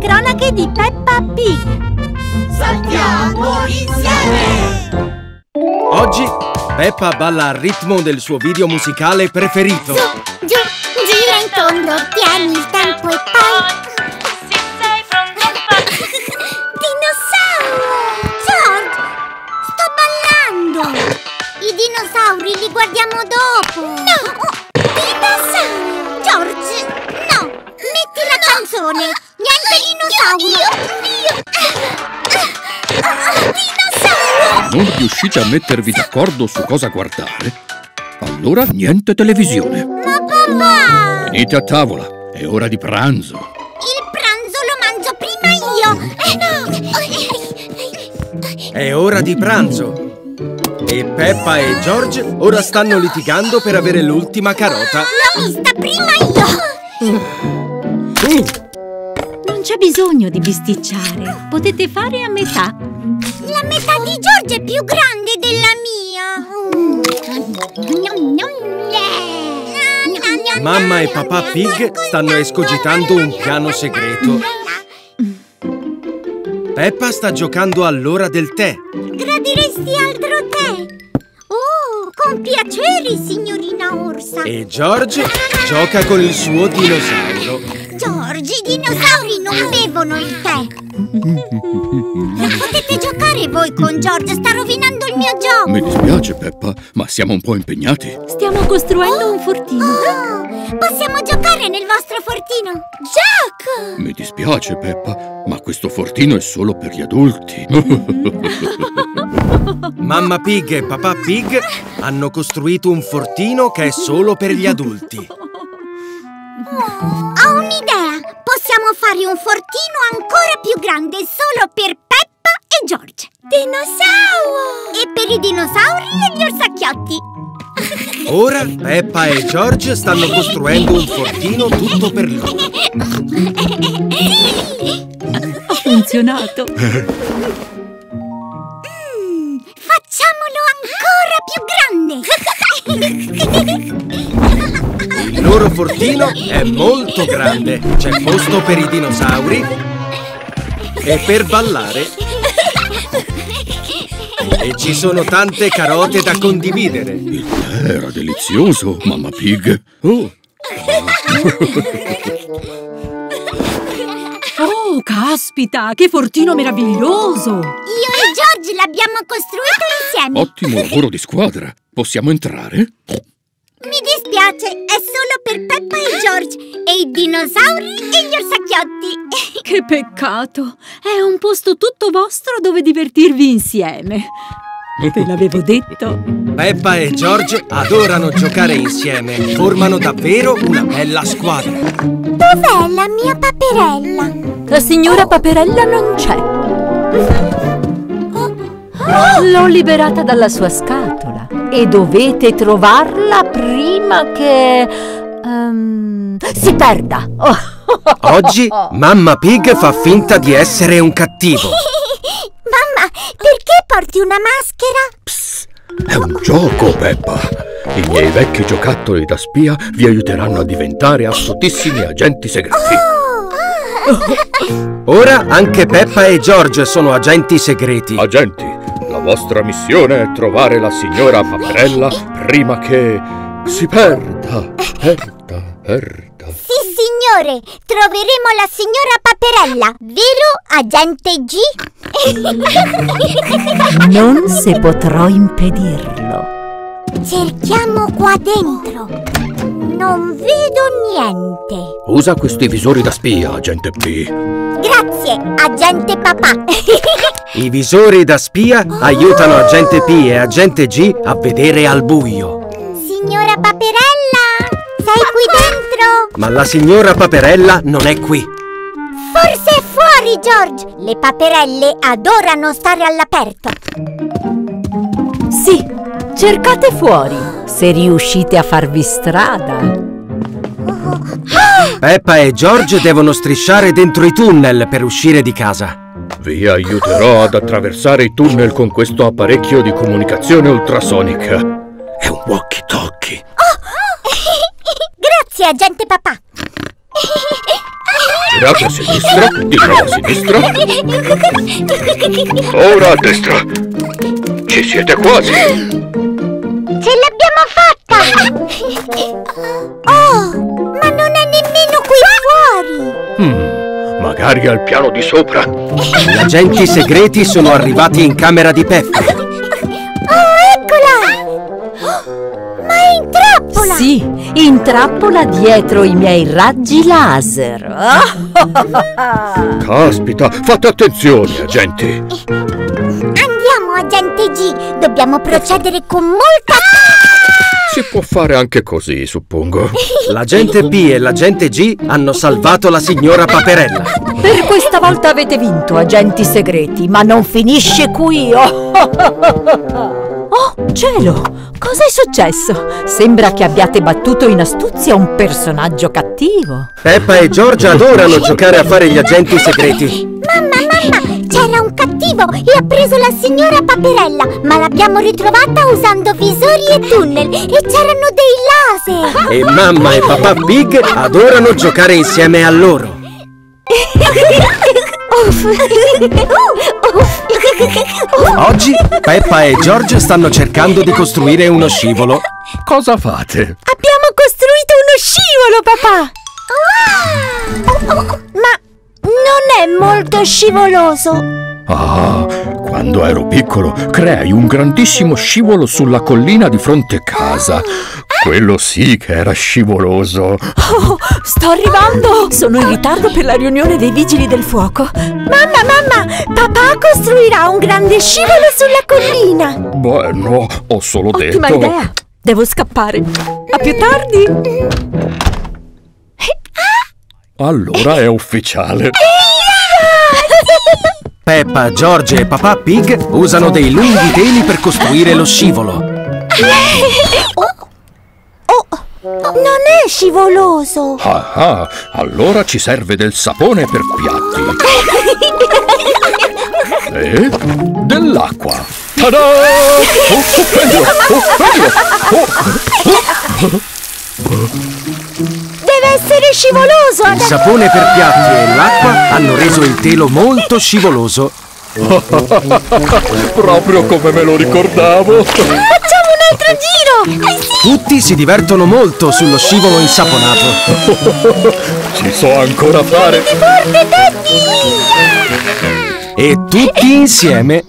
cronache di Peppa Pig. Saltiamo insieme! Oggi Peppa balla al ritmo del suo video musicale preferito. Giù, giù, gira in tondo, tieni il tempo e poi... Dinosauro! George, sto ballando! I dinosauri li guardiamo dopo! No! Dinosauro! George, canzone! Niente dinosauro! Dinosauro! Non riuscite a mettervi d'accordo su cosa guardare? Allora niente televisione. Ma papà! Venite a tavola, è ora di pranzo. Il pranzo lo mangio prima io! È ora di pranzo. E Peppa e George ora stanno litigando per avere l'ultima carota. L'ho vista prima io! Non c'è bisogno di bisticciare. Potete fare a metà. La metà di George è più grande della mia! mamma e papà Pig stanno escogitando un piano segreto. Peppa sta giocando all'ora del tè. Gradiresti altro tè? Oh, con piacere, signorina Orsa! E George gioca con il suo dinosauro. George, i dinosauri non bevono il tè! Non potete giocare voi con George, sta rovinando il mio gioco! Mi dispiace, Peppa, ma siamo un po' impegnati. Stiamo costruendo un fortino. Oh, possiamo giocare nel vostro fortino? Gioco! Mi dispiace, Peppa, ma questo fortino è solo per gli adulti. Mamma Pig e papà Pig hanno costruito un fortino che è solo per gli adulti. Ho un'idea! Possiamo fare un fortino ancora più grande solo per Peppa e George! Dinosauro! E per i dinosauri e gli orsacchiotti! Ora Peppa e George stanno costruendo un fortino tutto per loro. Ha funzionato. Facciamolo ancora più grande! Il loro fortino è molto grande. C'è posto per i dinosauri e per ballare. E ci sono tante carote da condividere. Il tè era delizioso, mamma Pig. Oh, Oh, caspita, che fortino meraviglioso! Io e George l'abbiamo costruito insieme! ottimo lavoro di squadra. Possiamo entrare? Mi dispiace, è solo per Peppa e George e i dinosauri e gli orsacchiotti! Che peccato! È un posto tutto vostro dove divertirvi insieme. Ve l'avevo detto. Peppa e George adorano giocare insieme. Formano davvero una bella squadra. Dov'è la mia paperella? La signora Paperella non c'è. L'ho liberata dalla sua scatola e dovete trovarla prima che... ehm, si perda. Oh. Oggi Mamma Pig fa finta di essere un cattivo. Mamma, perché porti una maschera? È un gioco, Peppa. I miei vecchi giocattoli da spia vi aiuteranno a diventare astutissimi agenti segreti. Ora anche Peppa e George sono agenti segreti. Agenti, vostra missione è trovare la signora Paperella prima che si perda, perda, perda. Sì, signore, troveremo la signora Paperella, vero, agente G? Non se potrò impedirlo. Cerchiamo qua dentro. Non vedo niente. Usa questi visori da spia, agente P. Grazie, agente papà. I visori da spia aiutano agente P e agente G a vedere al buio. signora Paperella, sei qui dentro? Ma la signora Paperella non è qui. Forse è fuori, George. Le paperelle adorano stare all'aperto. Sì, cercate fuori, se riuscite a farvi strada. Peppa e George devono strisciare dentro i tunnel per uscire di casa. Vi aiuterò ad attraversare i tunnel con questo apparecchio di comunicazione ultrasonica. È un walkie-talkie. Grazie, agente papà. Girate a sinistra, di nuovo a sinistra. Ora a destra. Ci siete quasi. Ce l'abbiamo fatta! Oh, ma non è nemmeno qui fuori! Hmm, magari al piano di sopra. Gli agenti segreti sono arrivati in camera di Peppa. Oh, eccola! Ma è in trappola! Sì, in trappola dietro i miei raggi laser. Caspita, fate attenzione, agenti. Agente G! Dobbiamo procedere con molta... Si può fare anche così, suppongo. L'agente P e l'agente G hanno salvato la signora Paperella. Per questa volta avete vinto, agenti segreti, ma non finisce qui. Oh, oh cielo! Cosa è successo? Sembra che abbiate battuto in astuzia un personaggio cattivo. Peppa e George adorano giocare a fare gli agenti segreti. Mamma! Un cattivo e ha preso la signora Paperella, ma l'abbiamo ritrovata usando visori e tunnel e c'erano dei laser! E mamma e papà Pig adorano giocare insieme a loro. Oggi Peppa e George stanno cercando di costruire uno scivolo. Cosa fate? Abbiamo costruito uno scivolo, papà! Ma non è molto scivoloso! Ah, quando ero piccolo creai un grandissimo scivolo sulla collina di fronte casa. Quello sì che era scivoloso. Oh, sto arrivando! Sono in ritardo per la riunione dei vigili del fuoco. Mamma, mamma! Papà costruirà un grande scivolo sulla collina! Beh, no, ho solo Ottima detto. idea! Devo scappare. A più tardi! Allora è ufficiale. Peppa, George e papà Pig usano dei lunghi teli per costruire lo scivolo. Oh, non è scivoloso! Ah, ah, allora ci serve del sapone per piatti. E dell'acqua. Tada! Oh, oh, prendilo! Oh, prendilo! Oh, Deve essere scivoloso! Il sapone per piatti e l'acqua hanno reso il telo molto scivoloso. proprio come me lo ricordavo. Facciamo un altro giro! Eh sì! Tutti si divertono molto sullo scivolo insaponato. Ci so ancora fare. Forte, Teddy! E tutti insieme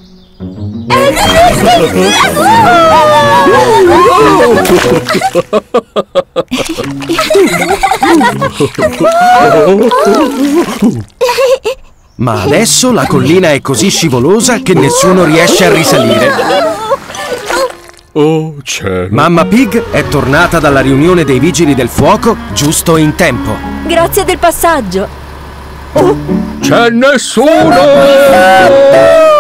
Ma adesso la collina è così scivolosa che nessuno riesce a risalire. Oh, cielo. Mamma Pig è tornata dalla riunione dei vigili del fuoco giusto in tempo. Grazie del passaggio. C'è nessuno!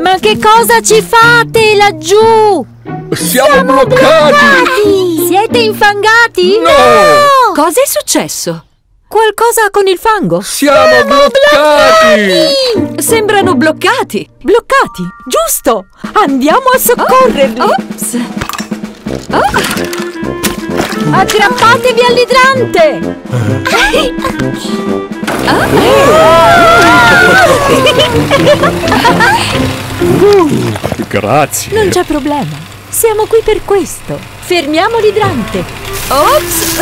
Ma che cosa ci fate laggiù? Siamo bloccati! Siete infangati? No! Cosa è successo? Qualcosa con il fango? Siamo bloccati! Sembrano bloccati. Bloccati, giusto. Andiamo a soccorrerli. Ops. Oh. Aggrappatevi all'idrante. Grazie. Non c'è problema. Siamo qui per questo. Fermiamo l'idrante. Ops.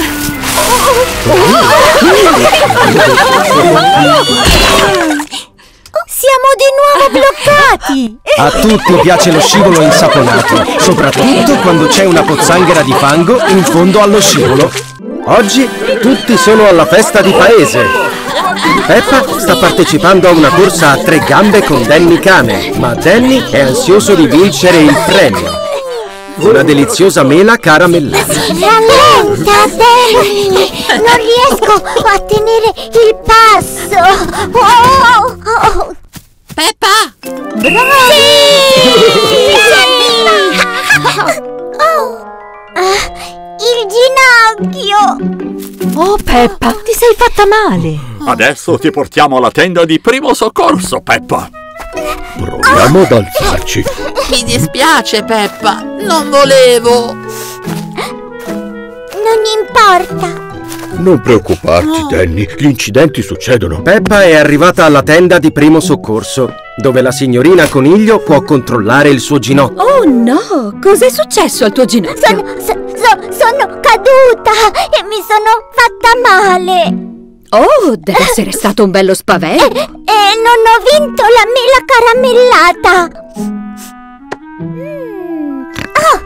Siamo di nuovo bloccati! A tutti piace lo scivolo insaponato, soprattutto quando c'è una pozzanghera di fango in fondo allo scivolo. Oggi tutti sono alla festa di paese. Peppa sta partecipando a una corsa a tre gambe con Danny Cane, ma Danny è ansioso di vincere il premio. Una deliziosa mela caramellata. Rallenta, Danny! Non riesco a tenere il passo! Oh, oh. Peppa! Sì! Oh, ah, il ginocchio! Oh, Peppa, ti sei fatta male. Adesso ti portiamo alla tenda di primo soccorso, Peppa. Proviamo ad alzarci. Mi dispiace, Peppa. Non volevo. Non importa. Non preoccuparti, Danny, gli incidenti succedono. Peppa è arrivata alla tenda di primo soccorso, dove la signorina Coniglio può controllare il suo ginocchio. Oh no! Cos'è successo al tuo ginocchio? Sono, so- so- sono caduta e mi sono fatta male. Oh, deve essere stato un bello spavento. E non ho vinto la mela caramellata. Mm. Oh.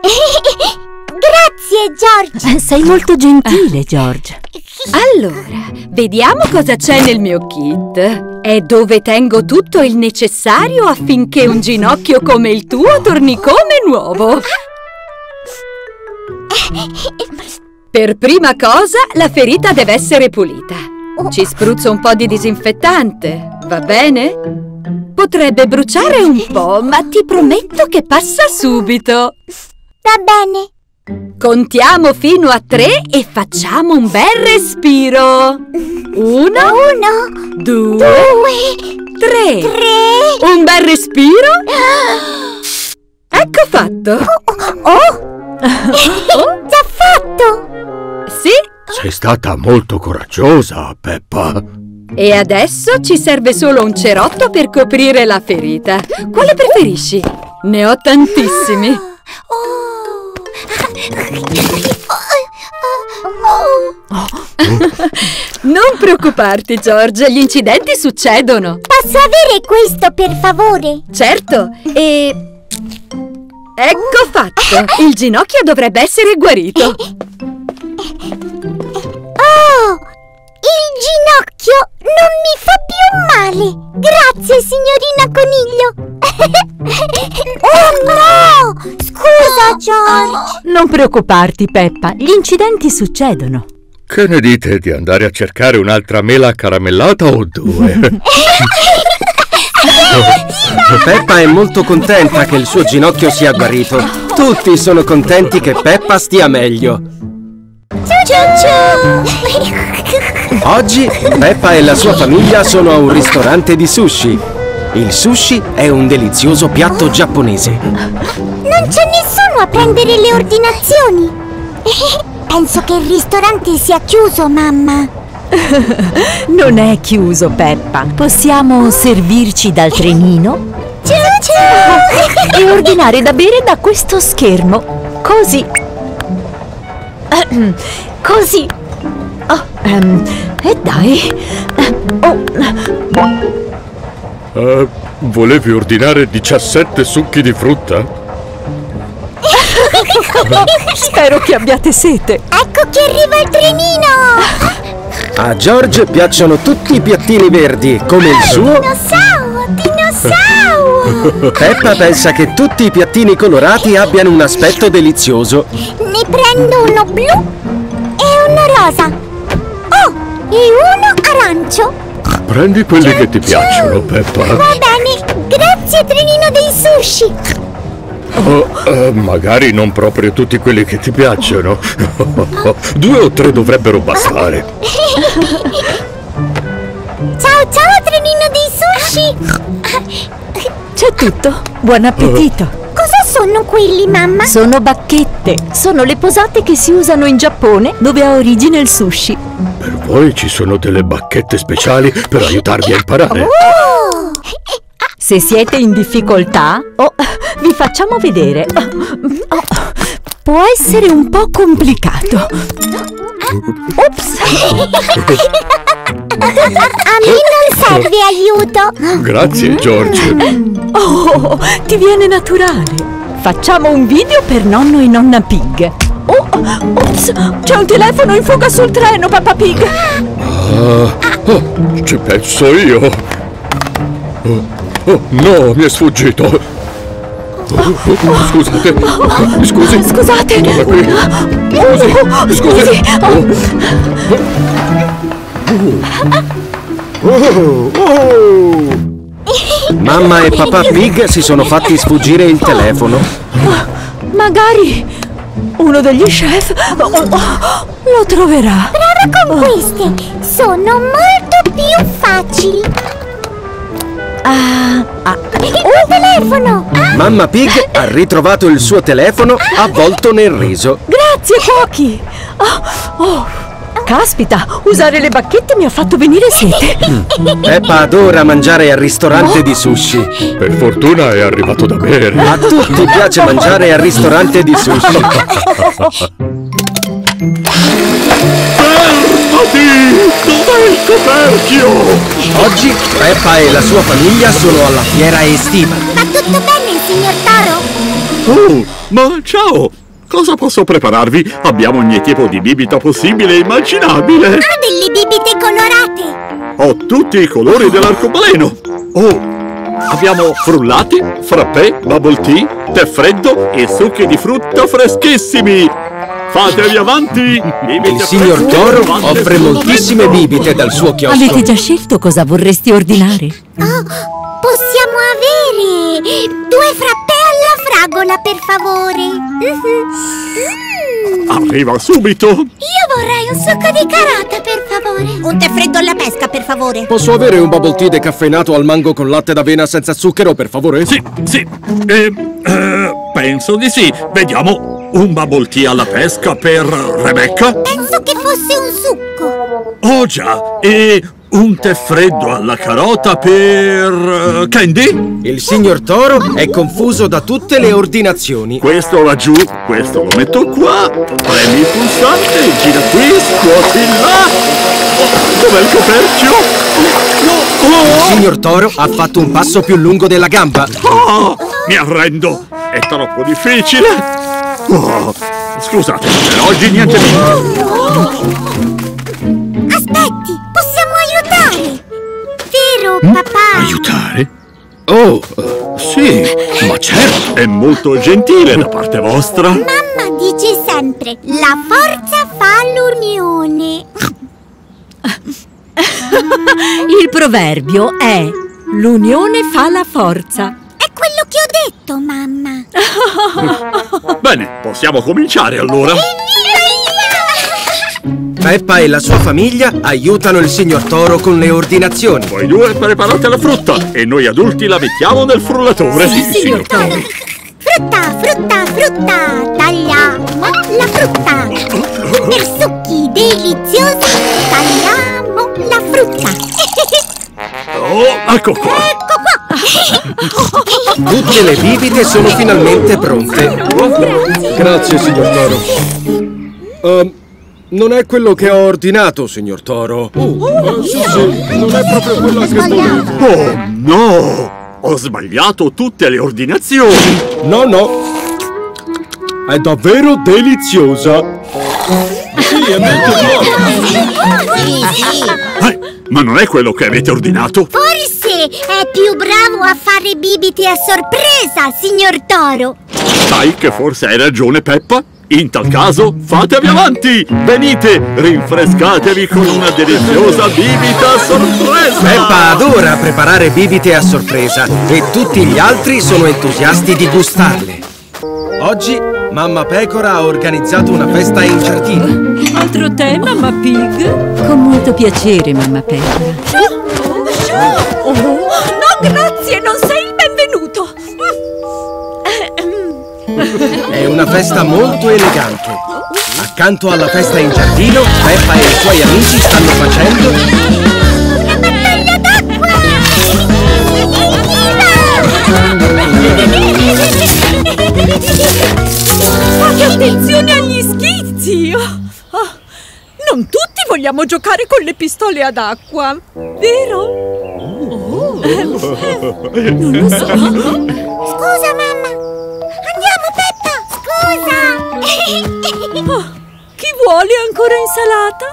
Grazie, George. Sei molto gentile, George. Allora, vediamo cosa c'è nel mio kit. È dove tengo tutto il necessario affinché un ginocchio come il tuo torni come nuovo. Per prima cosa, la ferita deve essere pulita. Ci spruzzo un po' di disinfettante, va bene? Potrebbe bruciare un po', ma ti prometto che passa subito. Va bene. Contiamo fino a tre e facciamo un bel respiro. Uno, Uno, due, due, tre. tre. Un bel respiro. Ecco fatto. Oh! Già fatto! Sì, Sei stata molto coraggiosa, Peppa. e adesso ci serve solo un cerotto per coprire la ferita. Quale preferisci? Ne ho tantissimi. Oh! Non preoccuparti, George, gli incidenti succedono. Posso avere questo, per favore? Certo, e... Ecco fatto! Il ginocchio dovrebbe essere guarito. Ginocchio non mi fa più male! Grazie, signorina Coniglio! oh no! Scusa, George! Non preoccuparti, Peppa, gli incidenti succedono. Che ne dite di andare a cercare un'altra mela caramellata o due? Peppa è molto contenta che il suo ginocchio sia guarito. Tutti sono contenti che Peppa stia meglio. Oggi Peppa e la sua famiglia sono a un ristorante di sushi. Il sushi è un delizioso piatto giapponese. Non c'è nessuno a prendere le ordinazioni! Penso che il ristorante sia chiuso, mamma! Non è chiuso, Peppa. Possiamo servirci dal trenino e ordinare da bere da questo schermo. Così. Così. Oh, ehm, e dai. Eh, Oh, Eh, volevi ordinare 17 succhi di frutta? spero che abbiate sete. Ecco che arriva il trenino! A George piacciono tutti i piattini verdi, come il suo. Dinosauro! Dinosauro! Peppa pensa che tutti i piattini colorati abbiano un aspetto delizioso. Ne prendo uno blu e uno rosa. E uno arancio. Prendi quelli che ti piacciono, Peppa. Va bene, grazie trenino dei sushi. Oh, eh, magari non proprio tutti quelli che ti piacciono. Due o tre dovrebbero bastare. Ciao ciao trenino dei sushi. C'è tutto. Buon appetito. Cosa sono quelli, mamma? Sono bacchette. Sono le posate che si usano in Giappone, dove ha origine il sushi. Per voi ci sono delle bacchette speciali per aiutarvi a imparare. Oh! Se siete in difficoltà, oh, vi facciamo vedere. Oh, può essere un po' complicato. Ops! A me non serve aiuto. Grazie, George. Oh, ti viene naturale. Facciamo un video per nonno e nonna Pig. Oh, ops! C'è un telefono in fuga sul treno, Peppa Pig. Ah, oh, ci penso io. Oh, oh, no, mi è sfuggito. Oh, oh, scusate. Scusi. Scusate. Qui. Scusi. Scusi. Oh, Oh, oh! Mamma e papà Pig si sono fatti sfuggire il telefono. Magari uno degli chef lo troverà. Prova con queste. Sono molto più facili. Ah, ah, Il telefono. Ah, Mamma Pig ha ritrovato il suo telefono avvolto nel riso. grazie, Pochi. Oh, oh, caspita, usare le bacchette mi ha fatto venire sete. Peppa adora mangiare al ristorante di sushi. Per fortuna è arrivato da bere. A tutti piace mangiare al ristorante di sushi. Fermati! Dov'è il coperchio? Oggi Peppa e la sua famiglia sono alla fiera estiva. Va tutto bene, signor Toro? Oh, ma ciao! Cosa posso prepararvi? Abbiamo ogni tipo di bibita possibile e immaginabile! Ha delle bibite colorate! Ho tutti i colori dell'arcobaleno! Oh! Abbiamo frullati, frappè, bubble tea, tè freddo e succhi di frutta freschissimi! Fatevi avanti! Bibite Il signor Toro offre moltissime momento. bibite dal suo chiosco. Avete già scelto cosa vorresti ordinare? Oh, possiamo avere due frappè fragola, per favore! Mhm. Mm. Arriva subito! Io vorrei un succo di carota, per favore! Un tè freddo alla pesca, per favore! Posso avere un bubble tea decaffeinato al mango con latte d'avena senza zucchero, per favore? Sì, sì, eh, eh, penso di sì. Vediamo. Un bubble tea alla pesca per Rebecca? Penso che fosse un succo! Oh già, e un tè freddo alla carota per... eh, Candy? Il signor Toro è confuso da tutte le ordinazioni. Questo laggiù, questo lo metto qua, premi il pulsante, gira qui, scuoti là. Dov'è il coperchio? Il signor Toro ha fatto un passo più lungo della gamba. oh, mi arrendo, è troppo difficile. Oh, scusate, per oggi niente di... Aspetti! Vero, papà? Aiutare? Oh, eh, sì, ma certo. È molto gentile da parte vostra. Mamma dice sempre, la forza fa l'unione. Il proverbio è l'unione fa la forza. È quello che ho detto, mamma. Bene, possiamo cominciare allora. Peppa e la sua famiglia aiutano il signor Toro con le ordinazioni. Voi due preparate la frutta e noi adulti la mettiamo nel frullatore. signor Toro. Frutta, frutta, frutta, tagliamo la frutta. Per succhi deliziosi, tagliamo la frutta. Oh, ecco qua. Ecco qua. Tutte le bibite sono finalmente pronte. Grazie, signor Toro. Ehm, non è quello che ho ordinato, signor Toro. Oh, sì, sì, non è proprio quello che volevo. Oh, no! Ho sbagliato tutte le ordinazioni. No, no. È davvero deliziosa. Sì, è molto buona. Sì, sì. Eh, ma non è quello che avete ordinato? Forse è più bravo a fare bibite a sorpresa, signor Toro. Sai che forse hai ragione, Peppa? In tal caso, fatevi avanti! Venite, rinfrescatevi con una deliziosa bibita a sorpresa! Peppa adora preparare bibite a sorpresa e tutti gli altri sono entusiasti di gustarle. Oggi Mamma Pecora ha organizzato una festa in giardino. Altro te, mamma Pig? Con molto piacere, mamma Pecora. Oh, no, grazie, non sei il benvenuto. È una festa molto elegante. Accanto alla festa in giardino, Peppa e i suoi amici stanno facendo Una battaglia d'acqua! Fate attenzione agli schizzi! Oh, oh, Non tutti vogliamo giocare con le pistole ad acqua, vero? Oh, eh, non lo so. Scusa, mamma! Oh, chi vuole ancora insalata?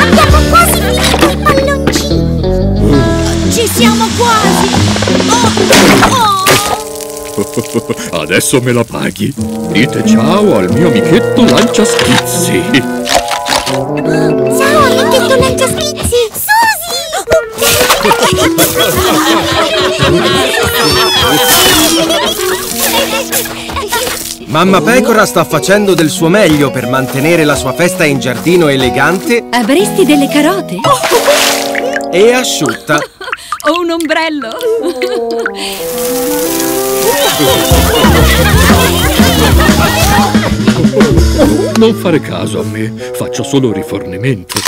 Abbiamo quasi finito i palloncini! Ci siamo quasi! Oh, oh. Adesso me la paghi. Dite ciao al mio amichetto lancia schizzi. Ciao, amichetto lanciaspizzi! Susi! Mamma Pecora sta facendo del suo meglio per mantenere la sua festa in giardino elegante Avresti delle carote? e asciutta. O un ombrello? Non fare caso a me, faccio solo rifornimento.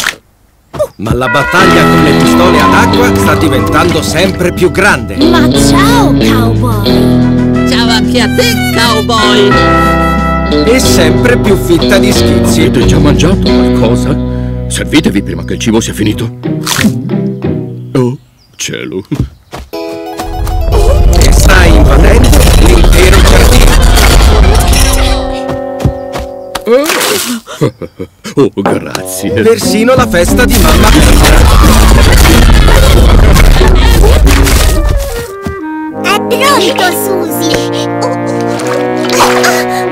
Ma la battaglia con le pistole ad acqua sta diventando sempre più grande. Ma ciao, cowboy! Ciao anche a te, cowboy! E sempre più fitta di schizzi. Avete già mangiato qualcosa? Servitevi prima che il cibo sia finito. Oh, cielo. E sta invadendo Oh, grazie. Persino la festa di mamma. È pronto, Susie!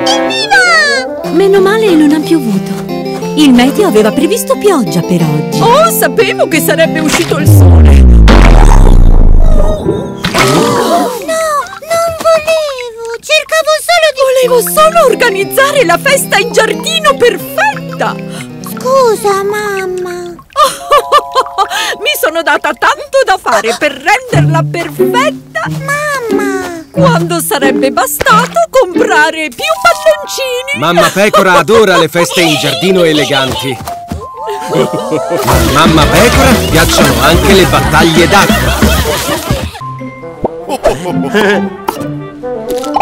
Evviva! Meno male non ha piovuto. Il meteo aveva previsto pioggia per oggi. Oh, sapevo che sarebbe uscito il sole. Volevo solo organizzare la festa in giardino perfetta. Scusa, mamma! Mi sono data tanto da fare per renderla perfetta. Mamma! Quando sarebbe bastato comprare più palloncini. Mamma Pecora adora le feste in giardino eleganti. Ma a mamma Pecora piacciono anche le battaglie d'acqua.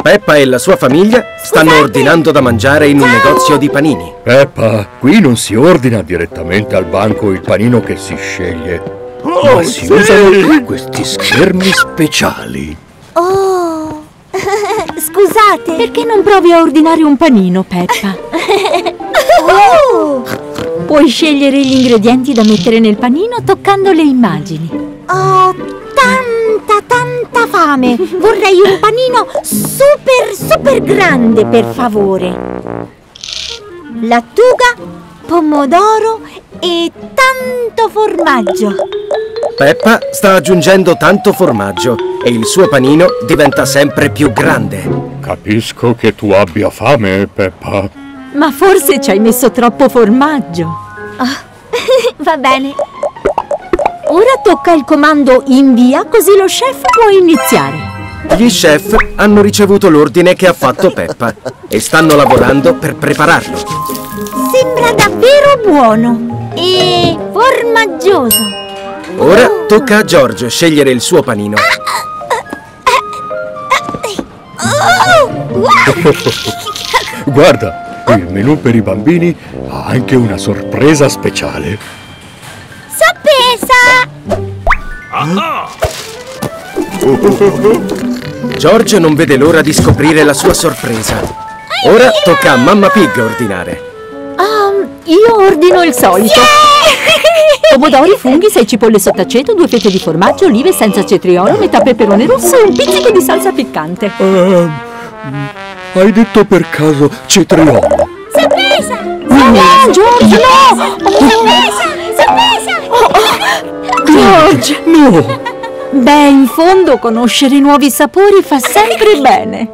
Ciao! Peppa e la sua famiglia stanno ordinando da mangiare in un negozio di panini. Peppa, qui non si ordina direttamente al banco il panino che si sceglie. ma si usano questi schermi speciali. Oh! Scusate. Perché non provi a ordinare un panino, Peppa? Oh! Puoi scegliere gli ingredienti da mettere nel panino toccando le immagini. Ho tanta, tanta fame! Vorrei un panino super, super grande, per favore! Lattuga, pomodoro e tanto formaggio! Peppa sta aggiungendo tanto formaggio e il suo panino diventa sempre più grande. Capisco che tu abbia fame, Peppa. Ma forse ci hai messo troppo formaggio. Va bene! Ora tocca il comando invia così lo chef può iniziare. Gli chef hanno ricevuto l'ordine che ha fatto Peppa e stanno lavorando per prepararlo. Sembra davvero buono! E formaggioso! Ora tocca a George scegliere il suo panino. Guarda, il menù per i bambini ha anche una sorpresa speciale. George non vede l'ora di scoprire la sua sorpresa. Ora tocca a Mamma Pig ordinare. Um, io ordino il solito. Pomodori, funghi, 6 cipolle sott'aceto, due fette di formaggio, olive senza cetriolo, metà peperone rosso e un pizzico di salsa piccante. Ehm, hai detto per caso cetriolo? Sorpresa! No, George, no! Sorpresa! Sorpresa! George! No! Beh, in fondo conoscere nuovi sapori fa sempre bene.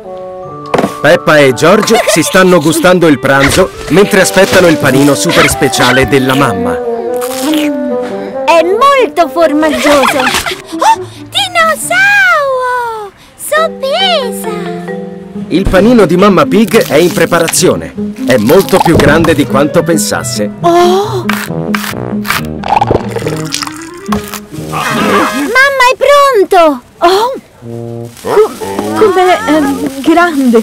Peppa e George si stanno gustando il pranzo mentre aspettano il panino super speciale della mamma. È molto formaggioso! Oh, dinosauro! Sorpresa! Il panino di Mamma Pig è in preparazione. È molto più grande di quanto pensasse. Mamma è pronto! Oh! Com'è ehm, grande!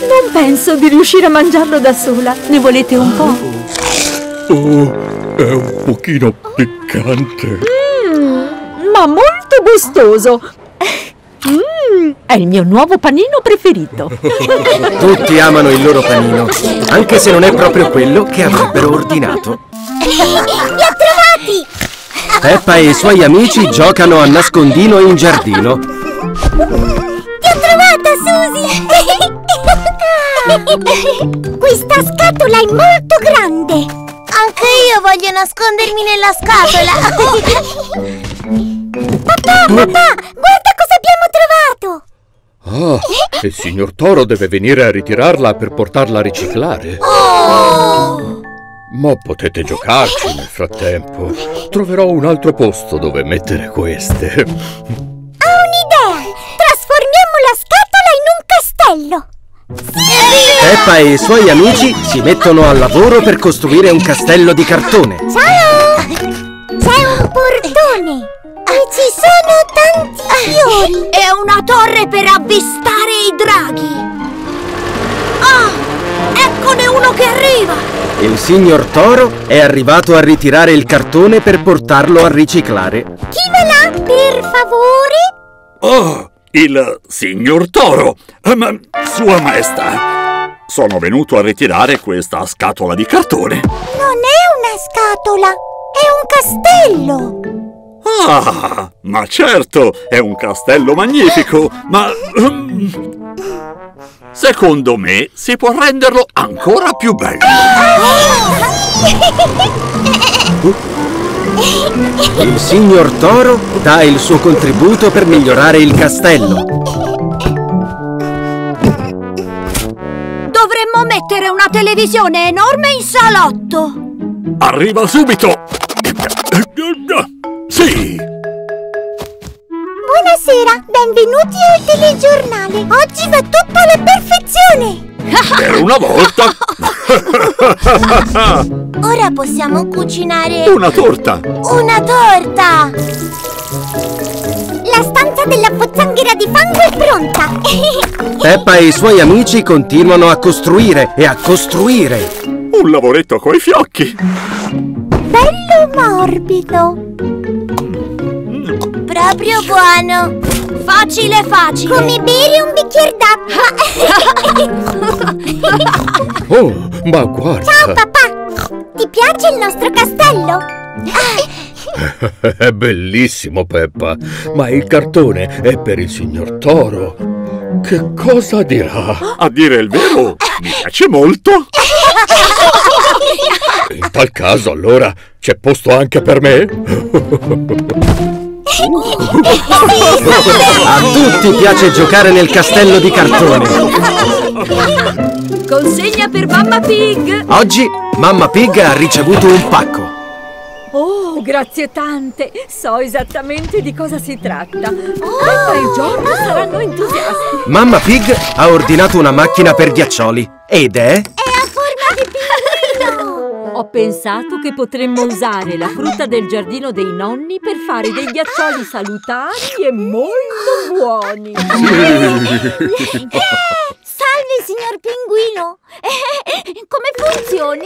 Non penso di riuscire a mangiarlo da sola. Ne volete un po'? Oh, è un pochino piccante. Ma molto gustoso! Mm, è il mio nuovo panino preferito. Tutti amano il loro panino, anche se non è proprio quello che avrebbero ordinato. Li ho trovati! Peppa e i suoi amici giocano a nascondino in giardino. Ti ho trovata, Susie! Questa scatola è molto grande! Anche io voglio nascondermi nella scatola! papà, papà, guarda cosa abbiamo trovato! Ah, il signor Toro deve venire a ritirarla per portarla a riciclare. Oh! Ma potete giocarci nel frattempo. Troverò un altro posto dove mettere queste. Ho un'idea! castello! Peppa e i suoi amici si mettono al lavoro per costruire un castello di cartone. Ciao! C'è un portone! E ci sono tanti fiori! E una torre per avvistare i draghi! Ah! Eccone uno che arriva! Il signor Toro è arrivato a ritirare il cartone per portarlo a riciclare. Chi va là, per favore? Oh, il signor Toro! Eh, Ma, Sua Maestà, sono venuto a ritirare questa scatola di cartone. Non è una scatola, è un castello! Ah, ma certo, è un castello magnifico, ma... ehm, Secondo me si può renderlo ancora più bello. Il signor Toro dà il suo contributo per migliorare il castello. Dovremmo mettere una televisione enorme in salotto! Arriva subito! Sì! Buonasera, benvenuti al telegiornale! Oggi va tutto alla perfezione! Per una volta! Ora possiamo cucinare Una torta! una torta! La stanza della pozzanghera di fango è pronta! Peppa e i suoi amici continuano a costruire e a costruire. Un lavoretto coi fiocchi! Bello morbido! Proprio buono! Facile facile! Come bere un bicchiere d'acqua! Oh, ma guarda! Ciao papà! Ti piace il nostro castello? È bellissimo, Peppa, ma il cartone è per il signor Toro. Che cosa dirà? A dire il vero, mi piace molto! In tal caso, allora, c'è posto anche per me? A tutti piace giocare nel castello di cartone. Consegna per Mamma Pig! Oggi Mamma Pig ha ricevuto un pacco. Oh, grazie tante! So esattamente di cosa si tratta. Peppa e Giorgio saranno entusiasti. Mamma Pig ha ordinato una macchina per ghiaccioli ed è... È a forma di pinguino! Ho pensato che potremmo usare la frutta del giardino dei nonni per fare dei ghiaccioli salutari e molto buoni. Salve, signor pinguino! Come funzioni?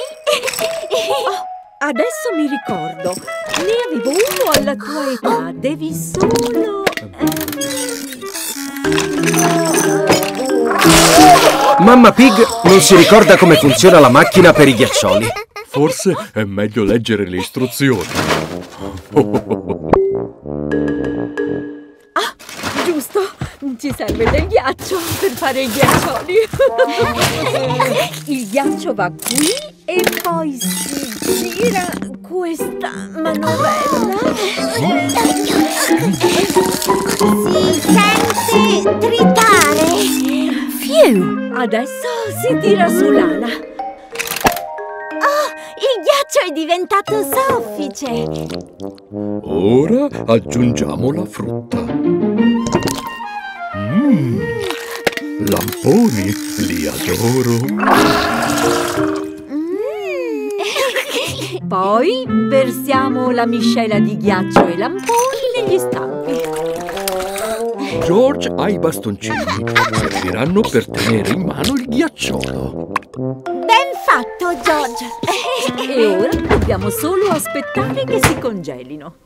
Adesso mi ricordo. Ne avevo uno alla tua età. Devi solo... Mamma Pig non si ricorda come funziona la macchina per i ghiaccioli. Forse è meglio leggere le istruzioni. Giusto, ci serve del ghiaccio per fare i ghiaccioli. Il ghiaccio va qui e poi si gira questa manovella. Si sente tritare! Fiu! Adesso si tira su l'ala. Oh, il ghiaccio è diventato soffice! Ora aggiungiamo la frutta. Mmm, lamponi, li adoro. Poi versiamo la miscela di ghiaccio e lamponi negli stampi. George ha i bastoncini. Serviranno per tenere in mano il ghiacciolo. Ben fatto, George! E ora dobbiamo solo aspettare che si congelino.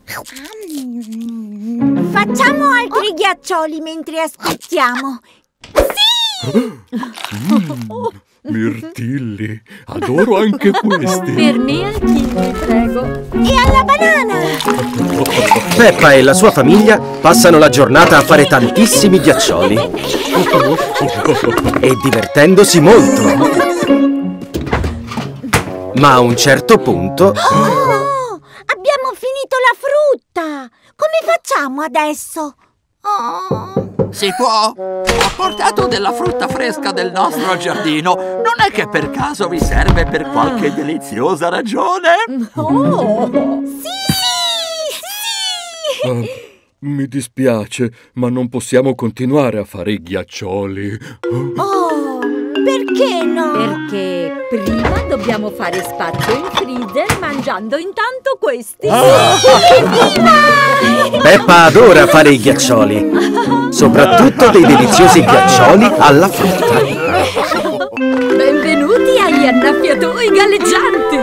Facciamo altri ghiaccioli mentre aspettiamo! Mirtilli, adoro anche questi. Per me anch'io, prego. E alla banana! Peppa e la sua famiglia passano la giornata a fare tantissimi ghiaccioli e divertendosi molto. Ma a un certo punto Oh, abbiamo finito la frutta! Come facciamo adesso? Oh. Si può? Ho portato della frutta fresca del nostro giardino. Non è che per caso vi serve per qualche deliziosa ragione? Oh! Sì, sì! Ah, Mi dispiace, ma non possiamo continuare a fare i ghiaccioli. Oh, perché no? Perché prima dobbiamo fare spazio in freezer mangiando intanto questi. Peppa adora fare i ghiaccioli, soprattutto dei deliziosi ghiaccioli alla frutta. Benvenuti agli annaffiatoi galleggianti!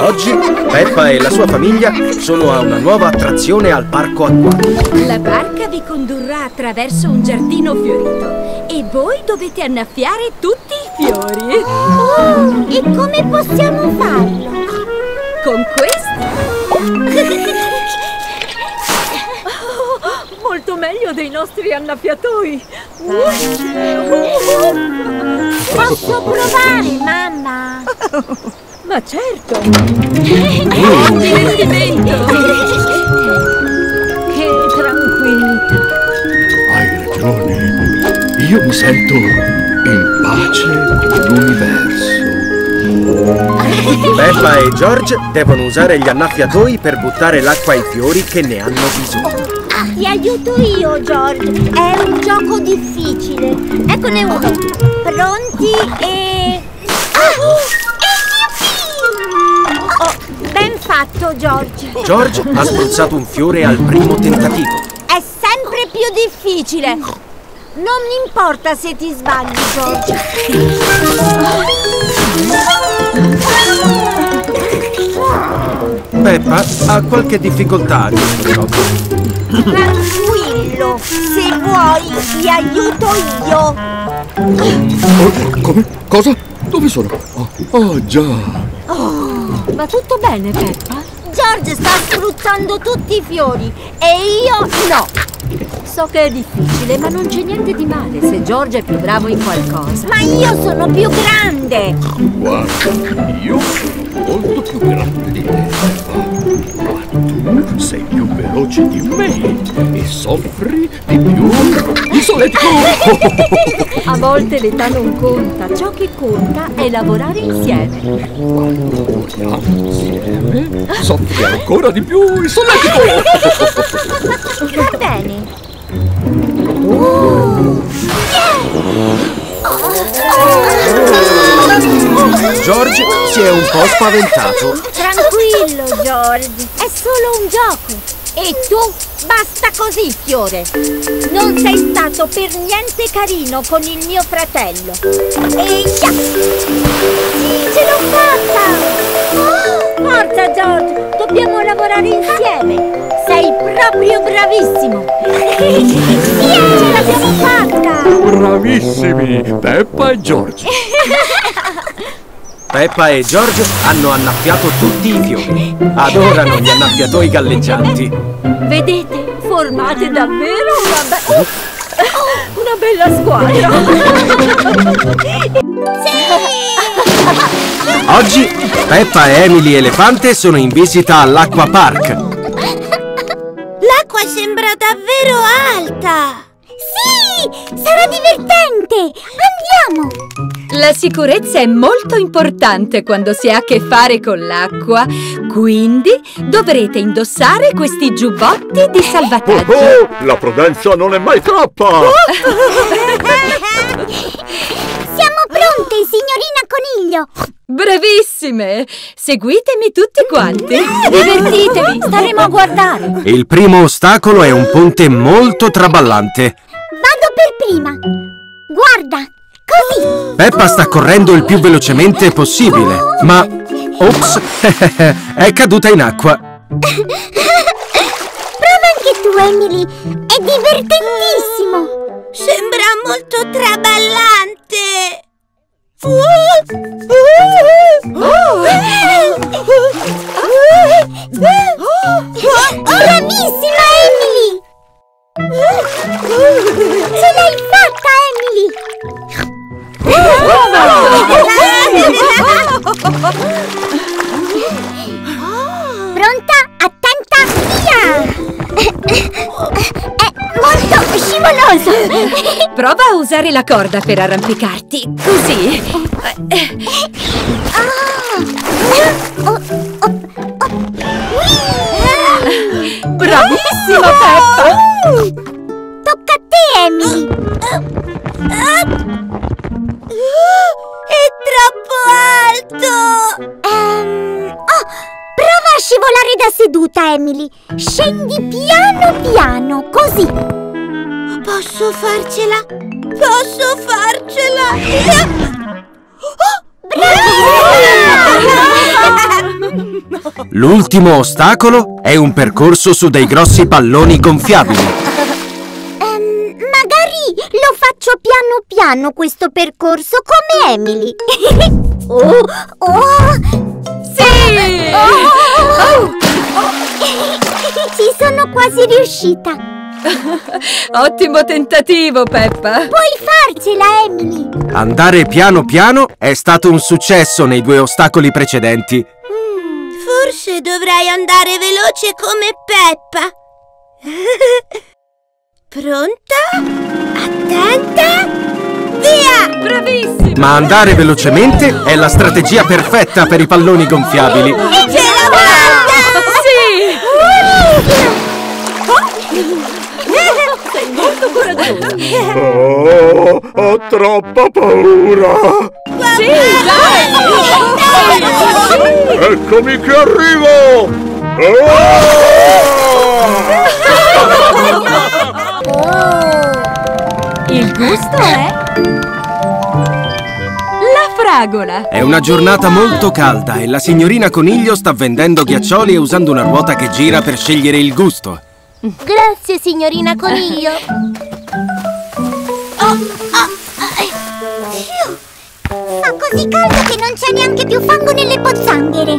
Oggi Peppa e la sua famiglia sono a una nuova attrazione al parco acquatico. La barca vi condurrà attraverso un giardino fiorito e voi dovete annaffiare tutti i fiori. Oh, e come possiamo farlo? Con questi meglio dei nostri annaffiatoi. Posso provare, mamma? Ma certo! Divertimento! Che tranquillità! Hai ragione. Io mi sento in pace con l'universo. Peppa e George devono usare gli annaffiatoi per buttare l'acqua ai fiori che ne hanno bisogno. Ti aiuto io, George. È un gioco difficile. Eccone uno. Pronti e... Ah! Oh, ben fatto, George. George ha spruzzato un fiore al primo tentativo. È sempre più difficile. Non importa se ti sbagli, George. Peppa ha qualche difficoltà a questo gioco. Tranquillo, se vuoi ti aiuto io. Oh, come? Cosa? Dove sono? Oh, oh, già. Va tutto bene, Peppa? George sta sfruttando tutti i fiori e io no. So che è difficile, ma non c'è niente di male se George è più bravo in qualcosa. Ma io sono più grande. Guarda, io sono molto più grande di te. Ma tu sei più veloce di me e soffri di più il solletico. A volte l'età non conta, ciò che conta è lavorare insieme. Quando lavoriamo insieme, soffri ancora di più il solletico. Va bene. George si è un po' spaventato. Tranquillo, George. È solo un gioco. E tu? Basta così, fiore. Non sei stato per niente carino con il mio fratello. E ya! Sì, ce l'ho fatta! Oh, forza, George! Dobbiamo lavorare insieme. Sei proprio bravissimo. Sì, ce l'abbiamo fatta! Bravissimi, Peppa e George. Peppa e George hanno annaffiato tutti i fiori. Adorano gli annaffiatoi galleggianti. Vedete? Formate davvero una, be- una bella squadra. Oggi Peppa e Emily Elefante sono in visita all'Aqua Park. L'acqua sembra davvero alta! Sì! Sarà divertente! Andiamo! La sicurezza è molto importante quando si ha a che fare con l'acqua, quindi dovrete indossare questi giubbotti di salvataggio. Oh, la prudenza non è mai troppa. Siamo pronte, signorina Coniglio! Bravissime! Seguitemi tutti quanti! Divertitevi, staremo a guardare! Il primo ostacolo è un ponte molto traballante. Vado per prima! Guarda! Così! Peppa sta correndo il più velocemente possibile, ma... Ops! è caduta in acqua. Prova anche tu, Emily! È divertentissimo! Sembra molto traballante! Bravissima, Emily! Ce l'hai fatta, Emily! Pronta? Attenta, via! È scivoloso! Prova a usare la corda per arrampicarti, così! Ah! Oh. oh, oh. Bravissima, Peppa! Tocca a te, Emily! È troppo alto! Um, prova a scivolare da seduta, Emily. Scendi piano piano, così. Posso farcela? Posso farcela? Brava! L'ultimo ostacolo è un percorso su dei grossi palloni gonfiabili. Ehm, magari lo faccio piano piano questo percorso come Emily. oh, oh, Sì! oh. Ci sono quasi riuscita. Ottimo tentativo, Peppa! Puoi farcela, Emily. Andare piano piano è stato un successo nei due ostacoli precedenti. Forse dovrei andare veloce come Peppa. Pronta? Attenta? Via! Bravissimo! Ma andare velocemente è la strategia perfetta per i palloni gonfiabili. E ce l'ho fatta! Sì! Sei molto coraggiosa. Oh, ho troppa paura! Sì, dai! Eccomi che arrivo! Il gusto è... La fragola! È una giornata molto calda e la signorina Coniglio sta vendendo ghiaccioli e usando una ruota che gira per scegliere il gusto. Grazie, signorina Coniglio. Oh, oh, eh. Fa così caldo che non c'è neanche più fango nelle pozzanghere.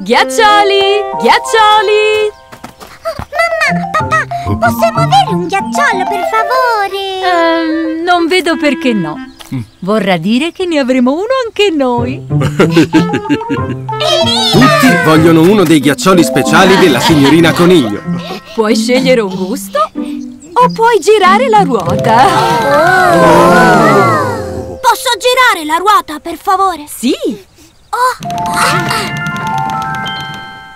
Ghiaccioli! Ghiaccioli! Mamma, papà, possiamo avere un ghiacciolo, per favore? Ehm, non vedo perché no. Vorrà dire che ne avremo uno anche noi. Tutti vogliono uno dei ghiaccioli speciali della signorina Coniglio. Puoi scegliere un gusto o puoi girare la ruota. Posso girare la ruota, per favore? Sì!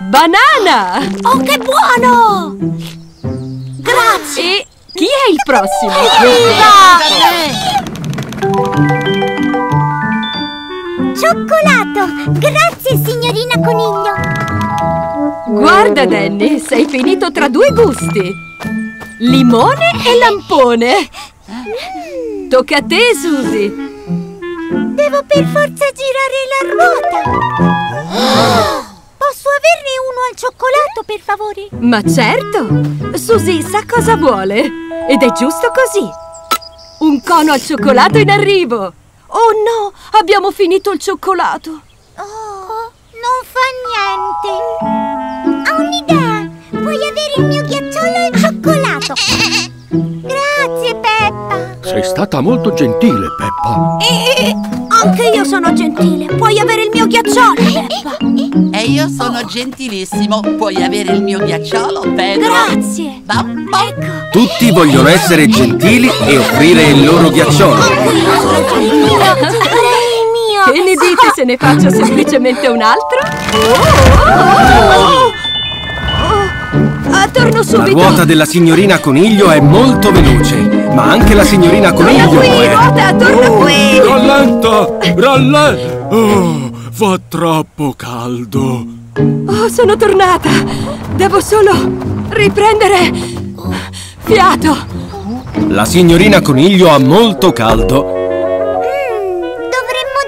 Banana! Oh, che buono! Grazie! E chi è il prossimo? Cioccolato! Grazie, signorina Coniglio! Guarda, Danny, sei finito tra due gusti. Limone e lampone. Tocca a te, Susie. Devo per forza girare la ruota! Posso averne uno al cioccolato, per favore? Ma certo! Susie sa cosa vuole. Ed è giusto così. Un cono al cioccolato in arrivo. Oh no, abbiamo finito il cioccolato. Oh, non fa niente! Ho un'idea! Puoi avere il mio ghiacciolo al cioccolato! Grazie! Sei stata molto gentile, Peppa. Anche io sono gentile! Puoi avere il mio ghiacciolo, Peppa! E io sono gentilissimo. Puoi avere il mio ghiacciolo, Pedro? Grazie! Boh, boh. Ecco! Tutti vogliono essere gentili e offrire il loro ghiacciolo. Il mio! Che ne dite se ne faccio semplicemente un altro? Ah, torno La subito! ruota della signorina Coniglio è molto veloce, ma anche la signorina Torna Coniglio qui, è... ruota, torna qui! Rallenta! Rallenta! Oh, fa troppo caldo! Oh, sono tornata! Devo solo riprendere fiato! La signorina Coniglio ha molto caldo. Dovremmo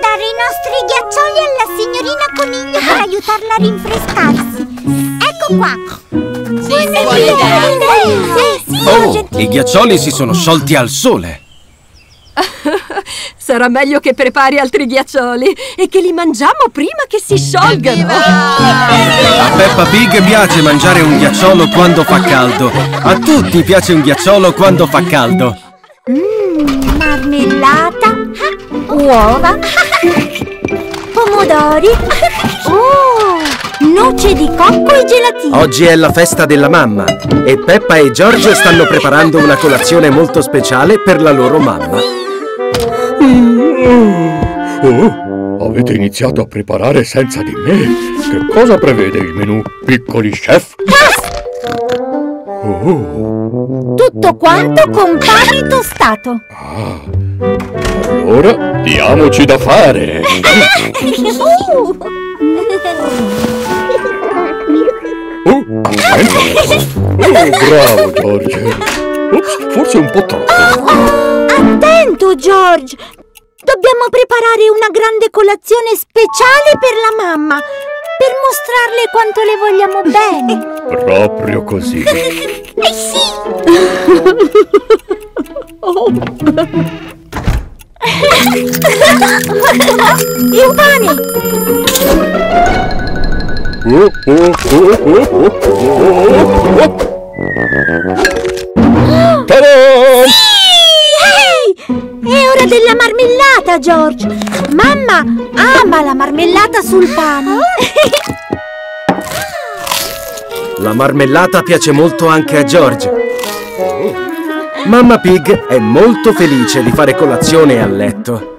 dare i nostri ghiaccioli alla signorina Coniglio per aiutarla a rinfrescarsi. Ecco qua. Idea. Oh, i ghiaccioli si sono sciolti al sole. Sarà meglio che prepari altri ghiaccioli e che li mangiamo prima che si sciolgano! A Peppa Pig piace mangiare un ghiacciolo quando fa caldo. A tutti piace un ghiacciolo quando fa caldo. Marmellata, uova, pomodori, oh, noce di cocco e gelatina. Oggi è la festa della mamma e Peppa e George stanno preparando una colazione molto speciale per la loro mamma. Oh, avete iniziato a preparare senza di me? Che cosa prevede il menù, piccoli chef? Oh, Tutto quanto con pane tostato. Allora, diamoci da fare. Oh, senta. Oh, bravo, George. Ops, forse un po' troppo. Attento, George! Dobbiamo preparare una grande colazione speciale per la mamma, per mostrarle quanto le vogliamo bene. Proprio così. Eh sì! Oh, oh. Ta-da! Ehi! È ora della marmellata, George! Mamma ama la marmellata sul pane! La marmellata piace molto anche a George. Mamma Pig è molto felice di fare colazione a letto.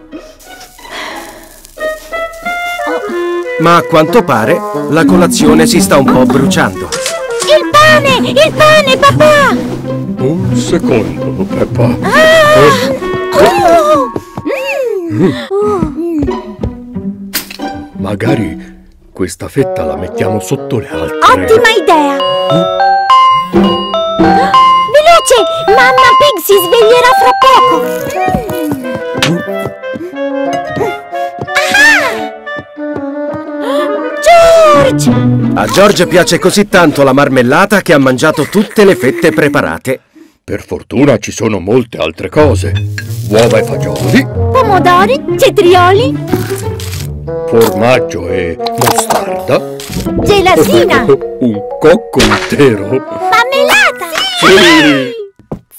Ma a quanto pare la colazione si sta un po' bruciando. Il pane! Il pane, papà! Un secondo, Peppa. Oh! Magari questa fetta la mettiamo sotto le altre. Ottima idea! Veloce! Mamma Pig si sveglierà fra poco! Ah! George! A George piace così tanto la marmellata che ha mangiato tutte le fette preparate. Per fortuna ci sono molte altre cose. Uova e fagioli, Pomodori, cetrioli, formaggio e mostarda. gelatina, Un cocco intero. marmellata! Sì!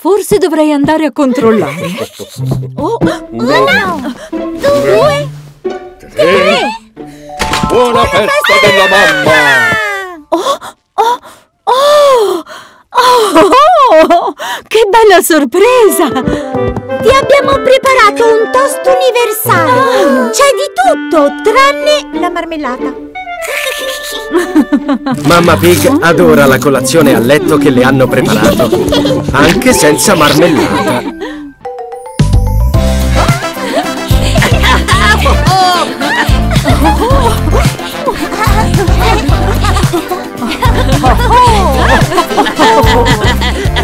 Forse dovrei andare a controllare. Oh, uno, due, Tre. Buona festa della mamma! Oh, oh, che bella sorpresa! Ti abbiamo preparato un toast universale! C'è di tutto, tranne la marmellata! Mamma Pig adora la colazione a letto che le hanno preparato, anche senza marmellata.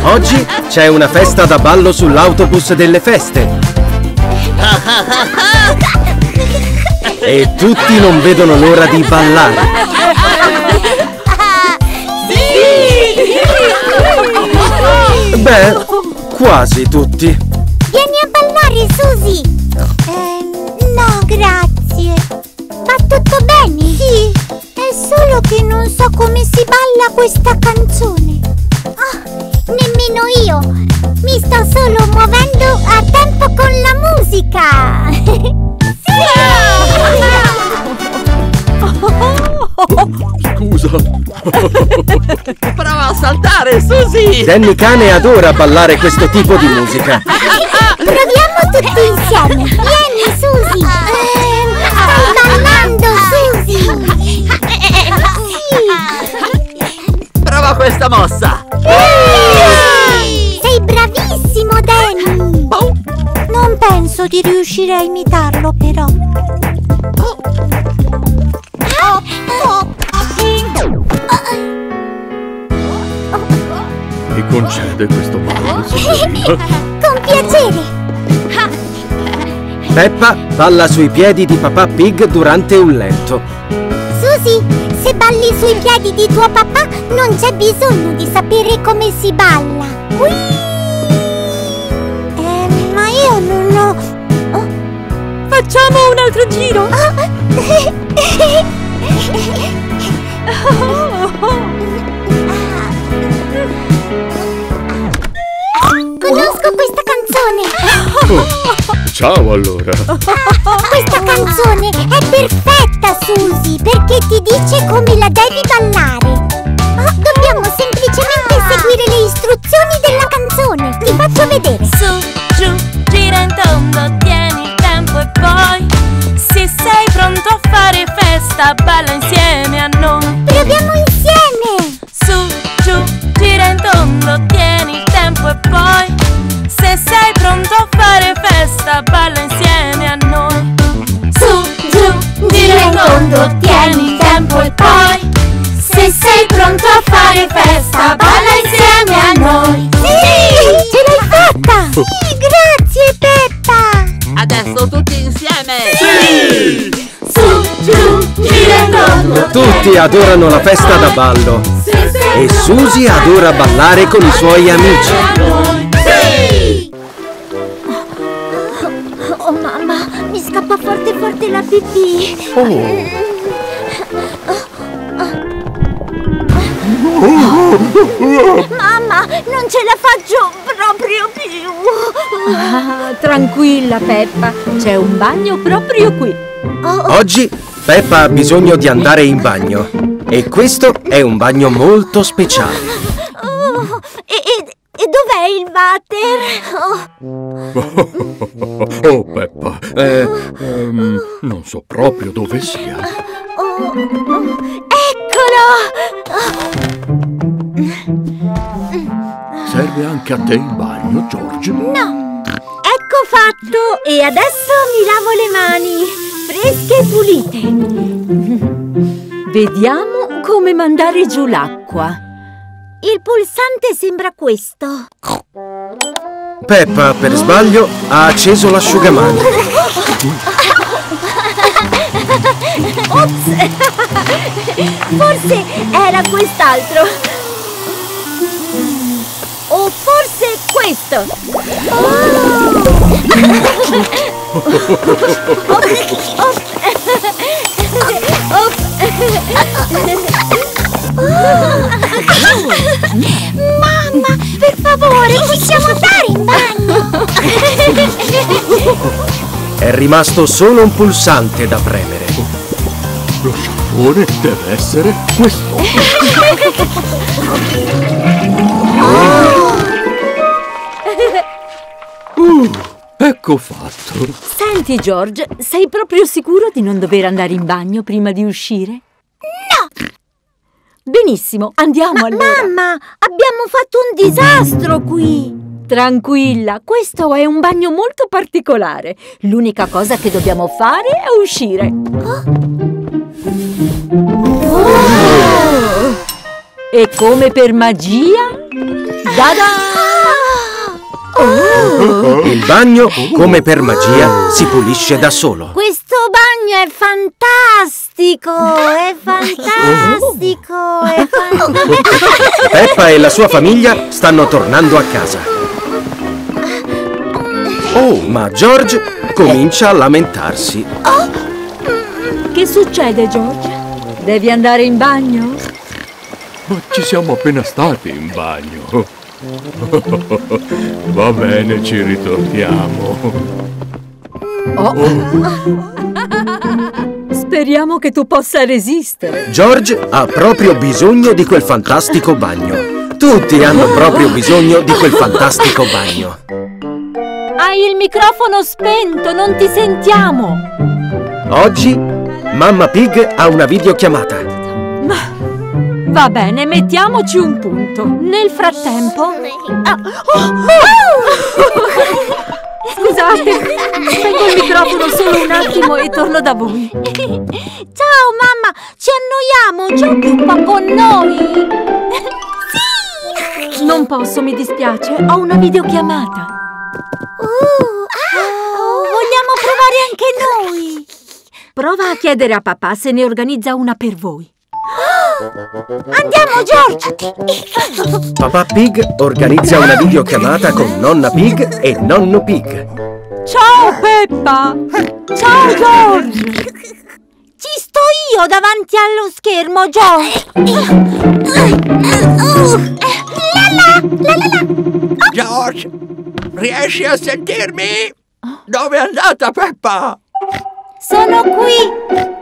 Oggi c'è una festa da ballo sull'autobus delle feste. E tutti non vedono l'ora di ballare. Beh, quasi tutti. Vieni a ballare, Suzy! no, grazie. Va tutto bene? Sì. È solo che non so come si balla questa canzone. Ah, nemmeno io. Mi sto solo muovendo a tempo con la musica. Scusa. Prova a saltare, Suzy! Danny Cane adora ballare questo tipo di musica. Proviamo tutti insieme. Vieni, Suzy. stai ballando, Suzy. Prova questa mossa! Sei bravissimo, Danny. Non penso di riuscire a imitarlo, però. Mi concede questo ballo, signorina? Con piacere. Peppa balla sui piedi di papà Pig durante un letto. Suzy, se balli sui piedi di tuo papà, non c'è bisogno di sapere come si balla. Ui! Ho... Oh. Facciamo un altro giro. Conosco questa canzone. Oh, ciao allora. Questa canzone è perfetta, Suzy, perché ti dice come la devi ballare. Oh, dobbiamo semplicemente seguire le istruzioni della canzone. Ti faccio vedere. Su, secondo tieni tempo e poi Se sei pronto a fare festa balla insieme a noi Proviamo insieme Su, giù, gira in tondo tieni tempo e poi Se sei pronto a fare festa balla insieme a noi Su, giù, gira in tondo tieni tempo e poi Se sei pronto a fare festa balla insieme a noi Sì, sì! ce l'hai fatta! Sì, grazie! Tutti adorano la festa da ballo e Suzy adora ballare con i suoi amici. Oh mamma, mi scappa forte forte la pipì. Mamma, non ce la faccio proprio più. Ah, tranquilla Peppa, c'è un bagno proprio qui. Oggi Peppa ha bisogno di andare in bagno e questo è un bagno molto speciale. Oh, e, e- e dov'è il water? Oh, Oh, Peppa, eh, ehm, non so proprio dove sia. oh, oh, eccolo! Serve anche a te il bagno, George? No, ecco fatto e adesso mi lavo le mani, fresche e pulite. Vediamo come mandare giù l'acqua. Il pulsante sembra questo. Peppa, per sbaglio, ha acceso l'asciugamani. Forse era quest'altro. O forse questo. Mamma, per favore, possiamo andare in bagno? È rimasto solo un pulsante da premere. Lo sciacquone deve essere questo. Uh, ecco fatto. Senti George, sei proprio sicuro di non dover andare in bagno prima di uscire? No! Benissimo, andiamo allora. Mamma, abbiamo fatto un disastro qui. Tranquilla, questo è un bagno molto particolare. L'unica cosa che dobbiamo fare è uscire. E come per magia... Da-da! Il bagno, come per magia, si pulisce da solo. Questo bagno è fantastico, è fantastico, è fantastico. Peppa e la sua famiglia stanno tornando a casa. Oh, ma George comincia a lamentarsi. Che succede, George? Devi andare in bagno? Ma ci siamo appena stati in bagno. Va bene, ci ritorniamo. Speriamo che tu possa resistere. George ha proprio bisogno di quel fantastico bagno. Tutti hanno proprio bisogno di quel fantastico bagno. Hai il microfono spento, non ti sentiamo. Oggi Mamma Pig ha una videochiamata. Va bene, mettiamoci un punto. Nel frattempo... Ah, oh, oh! Scusate, spengo il microfono solo un attimo e torno da voi. Ciao mamma, ci annoiamo, giochi un po' con noi. Non posso, mi dispiace, ho una videochiamata. Uh, ah, vogliamo provare anche noi. Prova a chiedere a papà se ne organizza una per voi. Andiamo George. Papà Pig organizza una videochiamata con Nonna Pig e Nonno Pig. Ciao Peppa! Ciao George! Ci sto io davanti allo schermo, George. George, riesci a sentirmi? Dove è andata Peppa? Sono qui.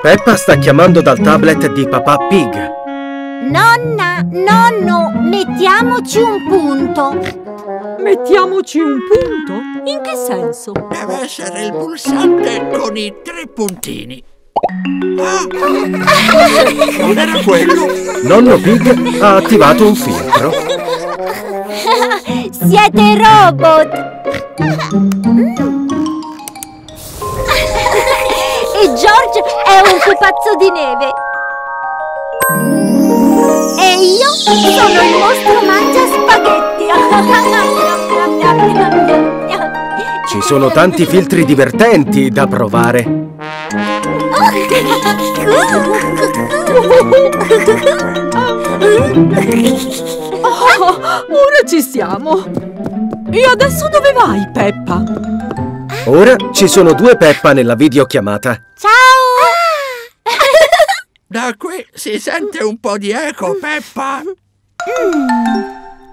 Peppa sta chiamando dal tablet di Papà Pig. Nonna, nonno, mettiamoci un punto. Mettiamoci un punto? In che senso? Deve essere il pulsante con i tre puntini. Ah! Non era quello? Nonno Pig ha attivato un filtro. Siete robot. E George è un pupazzo di neve. E io sono il mostro mangia spaghetti. sono tanti filtri divertenti da provare. Oh, ora ci siamo. E adesso dove vai, Peppa? Ora ci sono due Peppa nella videochiamata. Ciao! Da qui si sente un po' di eco, Peppa.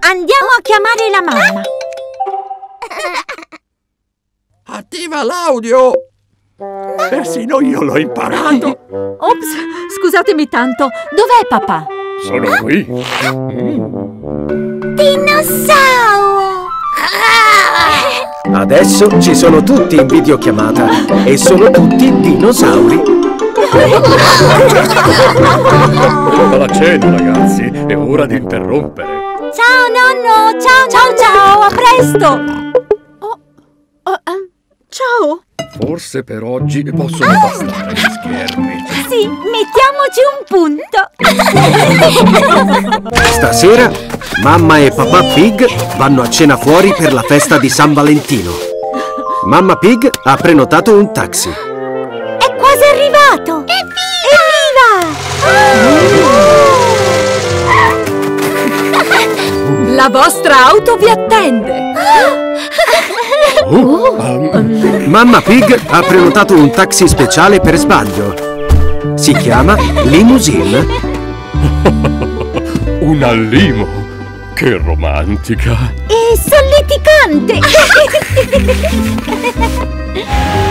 Andiamo a chiamare la mamma. Attiva l'audio. Persino io l'ho imparato. Ops, scusatemi tanto. Dov'è papà? Sono qui. Dinosauro! Adesso ci sono tutti in videochiamata e sono tutti dinosauri. La cena, ragazzi. È ora di interrompere. Ciao nonno! Ciao Ciao ciao, a presto! Oh, oh, ehm, ciao! Forse per oggi possono bastare gli schermi. Sì, mettiamoci un punto! Stasera mamma e papà Pig vanno a cena fuori per la festa di San Valentino. Mamma Pig ha prenotato un taxi. È quasi arrivato! La vostra auto vi attende! Oh, ehm, Mamma Pig ha prenotato un taxi speciale per sbaglio. Si chiama Limousine. una limo. Che romantica. E solleticante!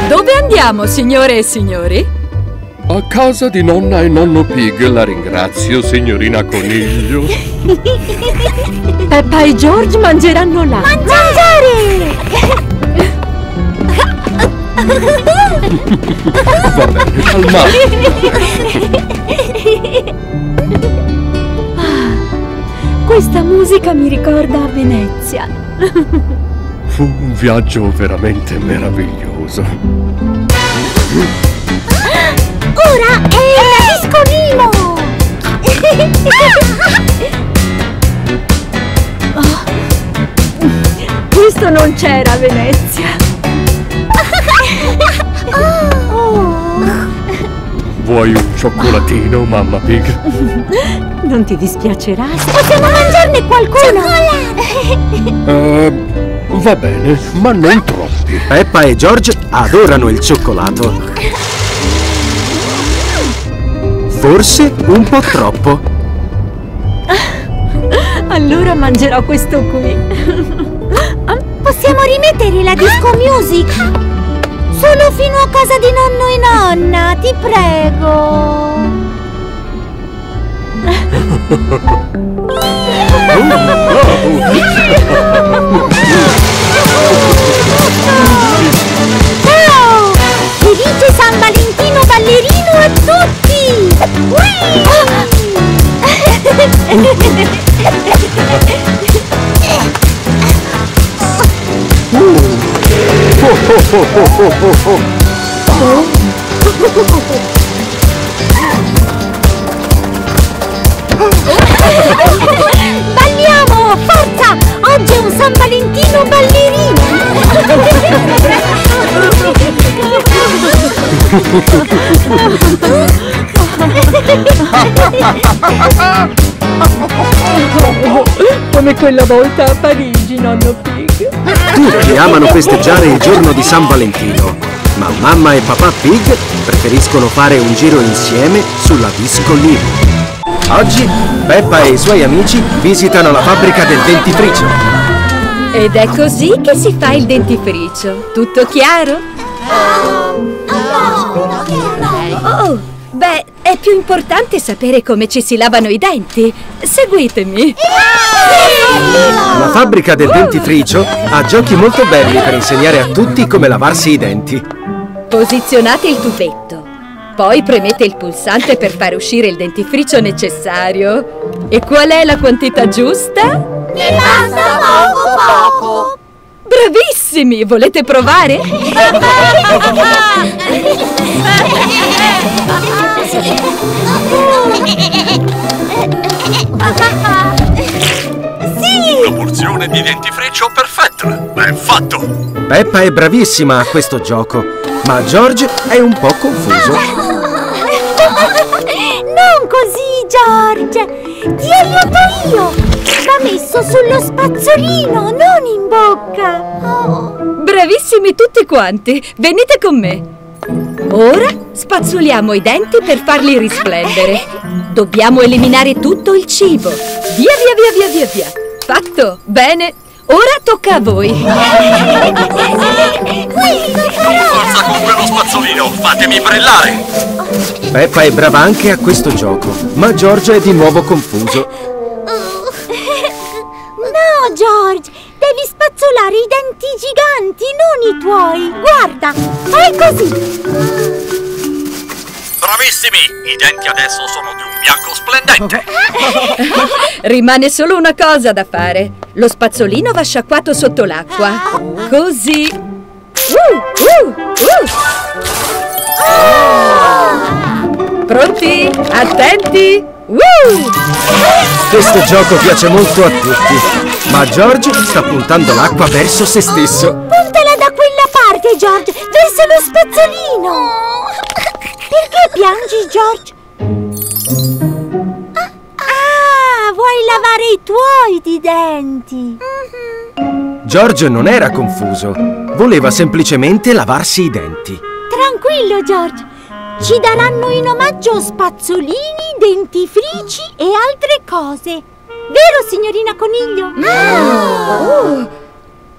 Dove andiamo, signore e signori? A casa di nonna e nonno Pig la ringrazio, signorina Coniglio. Peppa e George mangeranno là. Mangiare! Va bene, calmate. Questa musica mi ricorda a Venezia. Fu un viaggio veramente meraviglioso. Ora è la disco Nimo! Questo non c'era a Venezia. Vuoi un cioccolatino, mamma Pig? Non ti dispiacerà? Possiamo mangiarne qualcuno! Eh, va bene, ma non troppi. Peppa e George adorano il cioccolato. Forse un po' troppo. Allora mangerò questo qui. Possiamo rimettere la disco music? Solo fino a casa di nonno e nonna, ti prego! Ciao! Felice San Valentino ballerino a tutti! Balliamo! Forza! Oggi è un San Valentino ballerino! Come quella volta a Parigi, nonno Pig. Tutti amano festeggiare il giorno di San Valentino, ma mamma e papà Pig preferiscono fare un giro insieme sulla disco Limo. Oggi Peppa e i suoi amici visitano la fabbrica del dentifricio. Ed è così che si fa il dentifricio. Tutto chiaro? Oh, beh, è più importante sapere come ci si lavano i denti. Seguitemi. La fabbrica del dentifricio ha giochi molto belli per insegnare a tutti come lavarsi i denti. Posizionate il tubetto. Poi premete il pulsante per fare uscire il dentifricio necessario. E qual è la quantità giusta? Ne basta poco poco! Bravissimi! Volete provare? Una porzione di dentifricio perfetta. Ben fatto. fatto! Peppa è bravissima a questo gioco, ma George è un po' confuso. Non così, George! Ti aiuto io! Va messo sullo spazzolino, non in bocca! Oh. Bravissimi tutti quanti! Venite con me! Ora spazzoliamo i denti per farli risplendere. Dobbiamo eliminare tutto il cibo. Via, via, via, via, via, via. Fatto! Bene! Ora tocca a voi! Forza con quello spazzolino! Fatemi brillare! Peppa è brava anche a questo gioco, ma George è di nuovo confuso. No, George! Devi spazzolare i denti giganti, non i tuoi! Guarda, fai così! Bravissimi! I denti adesso sono di un bianco splendente! Rimane solo una cosa da fare. Lo spazzolino va sciacquato sotto l'acqua. Così. Uh, uh, uh. Pronti? Attenti? Uh! Questo gioco piace molto a tutti, ma George sta puntando l'acqua verso se stesso. Puntala da quella parte, George! Verso lo spazzolino! Perché piangi, George? Ah, vuoi lavare i tuoi di denti? George non era confuso, voleva semplicemente lavarsi i denti. Tranquillo, George! Ci daranno in omaggio spazzolini, dentifrici e altre cose. Vero, signorina Coniglio?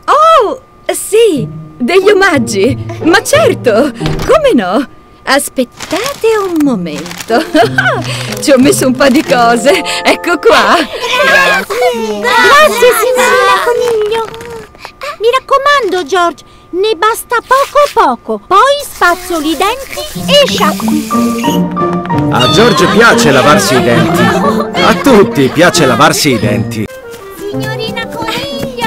Oh, sì, degli omaggi. Ma certo, come no? Aspettate un momento. Ci ho messo un po' di cose. Ecco qua. Grazie, signorina Coniglio. Mi raccomando, George, ne basta poco poco. Poi spazzoli i denti e sciacqui. A George piace lavarsi i denti. A tutti piace lavarsi i denti. Signorina Coniglio,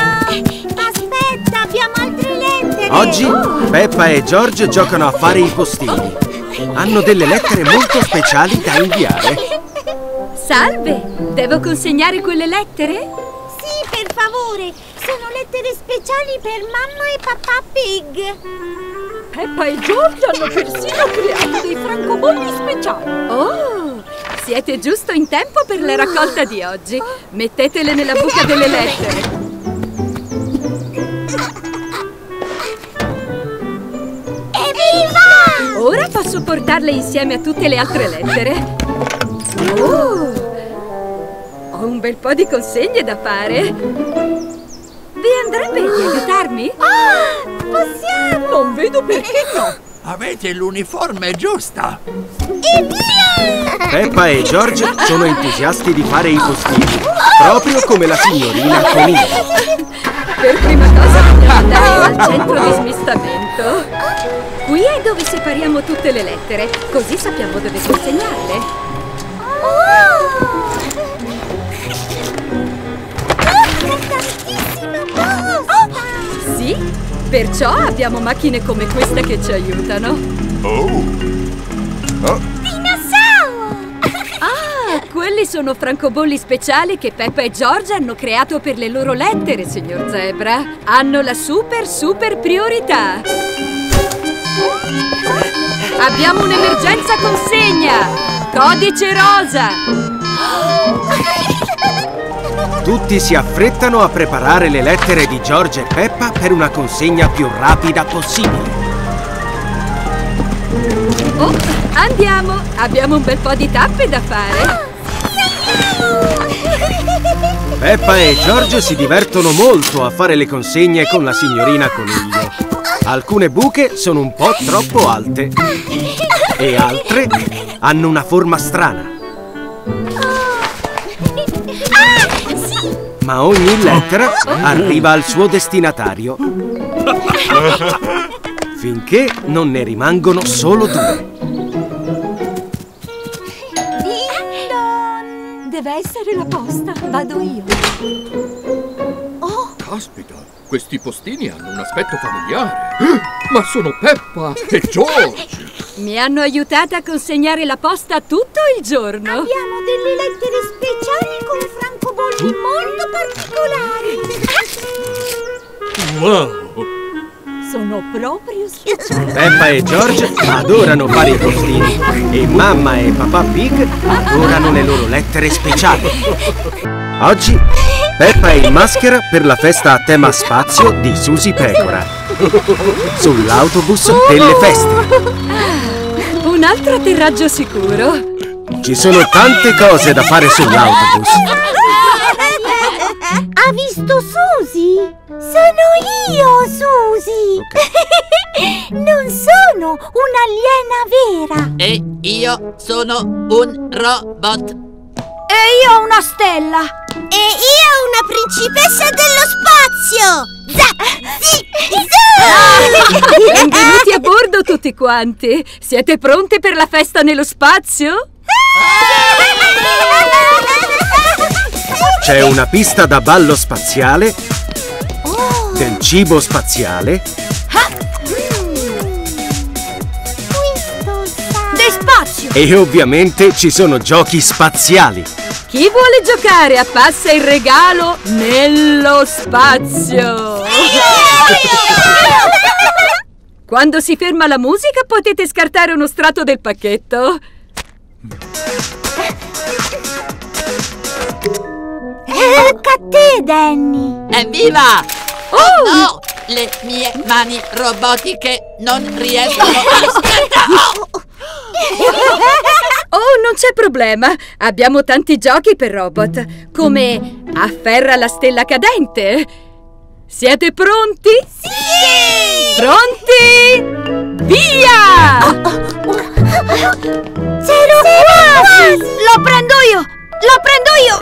aspetta, abbiamo altre lettere. Oggi Peppa e George giocano a fare i postini. Hanno delle lettere molto speciali da inviare. Salve, devo consegnare quelle lettere? Sì, per favore. Sono lettere speciali per mamma e papà Pig. Peppa e George hanno persino creato dei francobolli speciali. Oh, siete giusto in tempo per la raccolta di oggi. Mettetele nella buca delle lettere. Ora posso portarle insieme a tutte le altre lettere. Oh, ho un bel po' di consegne da fare. Vi andrebbe di aiutarmi? Ah, possiamo! Non vedo perché no. Avete l'uniforme giusta! E via! Peppa e George sono entusiasti di fare i postini, proprio come la signorina Coniglio. Per prima cosa dobbiamo andare al centro di smistamento. Qui è dove separiamo tutte le lettere, così sappiamo dove consegnarle. Oh! Tantissima posta! Sì, perciò abbiamo macchine come questa che ci aiutano. Dinosauro! Ah, quelli sono francobolli speciali che Peppa e George hanno creato per le loro lettere, signor Zebra. Hanno la super super priorità. Abbiamo un'emergenza consegna! Codice rosa! Tutti si affrettano a preparare le lettere di George e Peppa per una consegna più rapida possibile. Oh, andiamo! Abbiamo un bel po' di tappe da fare. Peppa e George si divertono molto a fare le consegne con la signorina Coniglio. Alcune buche sono un po' troppo alte e altre hanno una forma strana. Ma ogni lettera arriva al suo destinatario. Finché non ne rimangono solo due. Deve essere la posta. Vado io. Caspita, questi postini hanno un aspetto familiare. Ma sono Peppa e George. Mi hanno aiutata a consegnare la posta tutto il giorno. Abbiamo delle lettere speciali con francobolli molto particolari. Wow, sono proprio speciali. Peppa e George adorano fare i postini e mamma e papà Pig adorano le loro lettere speciali. Oggi Peppa è in maschera per la festa a tema spazio di Susi Pecora. Sull'autobus delle feste. Un altro atterraggio sicuro. Ci sono tante cose da fare sull'autobus. Ha visto Susi? Sono io, Susi! non sono un'aliena vera! E io sono un robot. E io una stella! E io una principessa dello spazio! Za! Zi! Zu! Benvenuti a bordo tutti quanti. Siete pronti per la festa nello spazio? C'è una pista da ballo spaziale, del cibo spaziale e ovviamente ci sono giochi spaziali. Chi vuole giocare a passa il regalo nello spazio? Quando si ferma la musica potete scartare uno strato del pacchetto. Tocca a te, Danny! Evviva! Oh no! Le mie mani robotiche non riescono a... Aspetta! Oh! Oh, non c'è problema. Abbiamo tanti giochi per robot, come Afferra la stella cadente. Siete pronti? Sì! Pronti? Via! Zero quasi! Lo prendo io! Lo prendo io!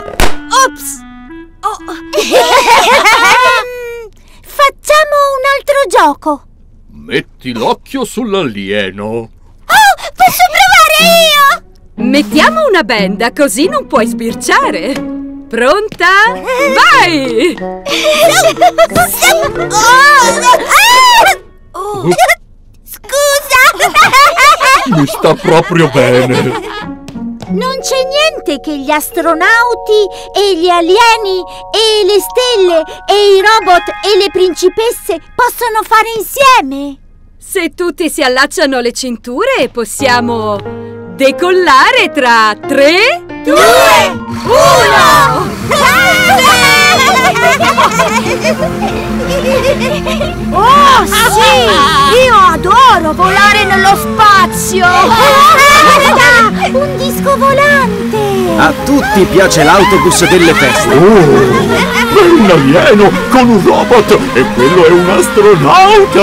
Ops! Oh. Facciamo un altro gioco! Metti l'occhio sull'alieno. Oh! Posso provare io? Mettiamo una benda così non puoi sbirciare. Pronta? Vai! Oh. Scusa! Mi sta proprio bene. Non c'è niente che gli astronauti e gli alieni e le stelle e i robot e le principesse possono fare insieme. Se tutti si allacciano le cinture possiamo decollare tra tre, Due, uno! Oh sì! Io adoro volare nello spazio! Un disco volante! A tutti piace l'autobus delle feste. È un alieno con un robot e quello è un astronauta.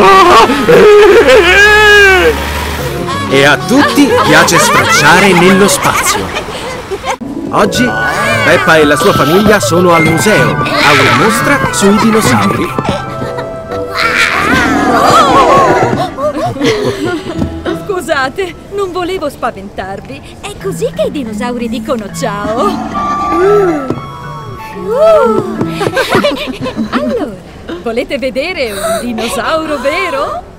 E a tutti piace sfrecciare nello spazio. Oggi Peppa e la sua famiglia sono al museo a una mostra sui dinosauri. Scusate, non volevo spaventarvi. È così che i dinosauri dicono ciao. Allora, volete vedere un dinosauro vero?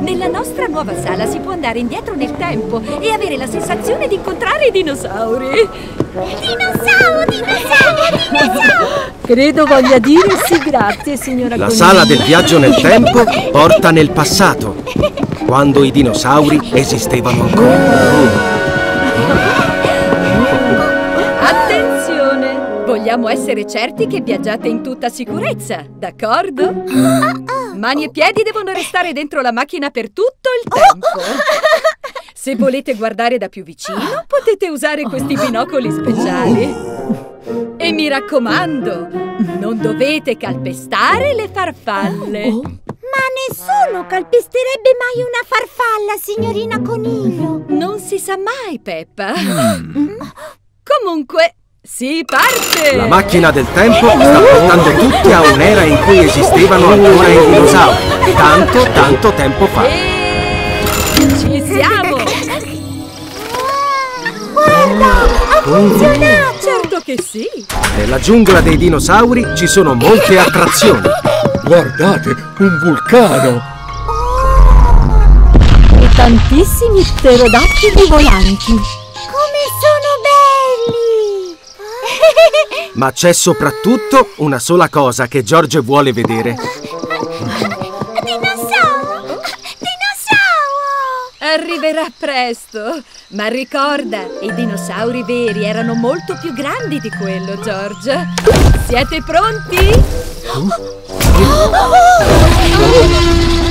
Nella nostra nuova sala si può andare indietro nel tempo e avere la sensazione di incontrare i dinosauri. Dinosauro, dinosauro, dinosauro! Credo voglia dire sì, grazie, signora La Coniglia. sala del viaggio nel tempo porta nel passato, quando i dinosauri esistevano ancora. Vogliamo essere certi che viaggiate in tutta sicurezza, d'accordo? Mani e piedi devono restare dentro la macchina per tutto il tempo. Se volete guardare da più vicino, potete usare questi binocoli speciali. E mi raccomando, non dovete calpestare le farfalle. Ma nessuno calpesterebbe mai una farfalla, signorina Coniglio! Non si sa mai, Peppa. Comunque, si parte! La macchina del tempo sta portando tutti a un'era in cui esistevano ancora i dinosauri, tanto, tanto tempo fa. E ci siamo! Guarda, ha funzionato! Certo che sì! Nella giungla dei dinosauri ci sono molte attrazioni. Guardate, un vulcano. E tantissimi pterodattili volanti. Come sono belli! Ma c'è soprattutto una sola cosa che Giorgio vuole vedere. Dinosauro! Dinosauro! Arriverà presto. Ma ricorda, i dinosauri veri erano molto più grandi di quello, Giorgio. Siete pronti? Oh? Oh? Oh?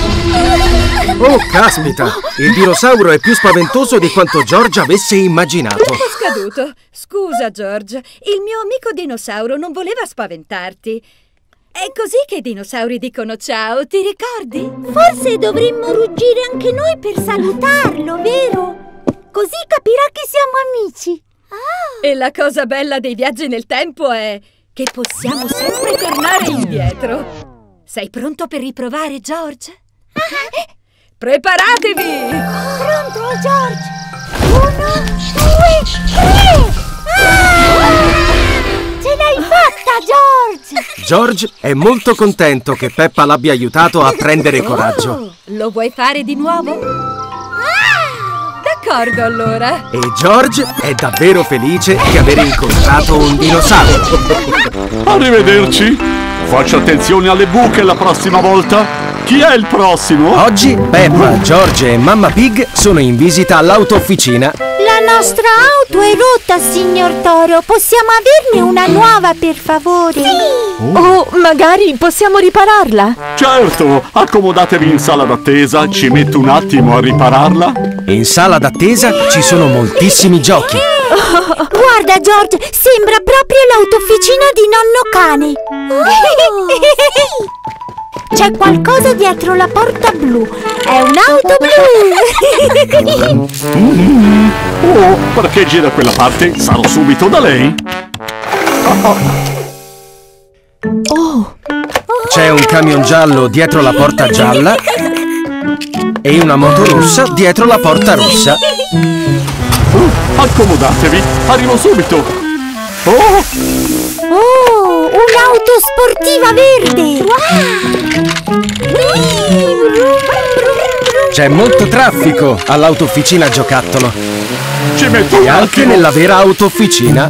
Caspita! Il dinosauro è più spaventoso di quanto George avesse immaginato. Tempo scaduto. Scusa, George. Il mio amico dinosauro non voleva spaventarti. È così che i dinosauri dicono ciao, ti ricordi? Forse dovremmo ruggire anche noi per salutarlo, vero? Così capirà che siamo amici. E la cosa bella dei viaggi nel tempo è che possiamo sempre tornare indietro. Sei pronto per riprovare, George? Preparatevi! Pronto, George? Uno, due, tre! Ah! Ce l'hai fatta, George! George è molto contento che Peppa l'abbia aiutato a prendere coraggio. Oh, lo vuoi fare di nuovo? D'accordo, allora. E George è davvero felice di aver incontrato un dinosauro. Arrivederci. Faccia attenzione alle buche la prossima volta. Chi è il prossimo? Oggi Peppa, George e Mamma Pig sono in visita all'autofficina. La nostra auto è rotta, signor Toro. Possiamo averne una nuova, per favore? Sì! Oh, magari possiamo ripararla. Certo, accomodatevi in sala d'attesa, ci metto un attimo a ripararla. In sala d'attesa ci sono moltissimi giochi. Guarda, George, sembra proprio l'autofficina di nonno cane. C'è qualcosa dietro la porta blu. È un'auto blu. Oh, parcheggi da quella parte, sarò subito da lei. C'è un camion giallo dietro la porta gialla e una moto rossa dietro la porta rossa. Accomodatevi, arrivo subito. Oh, Oh, un'auto sportiva verde. C'è molto traffico all'autofficina giocattolo ci metto un e anche attimo. nella vera autofficina.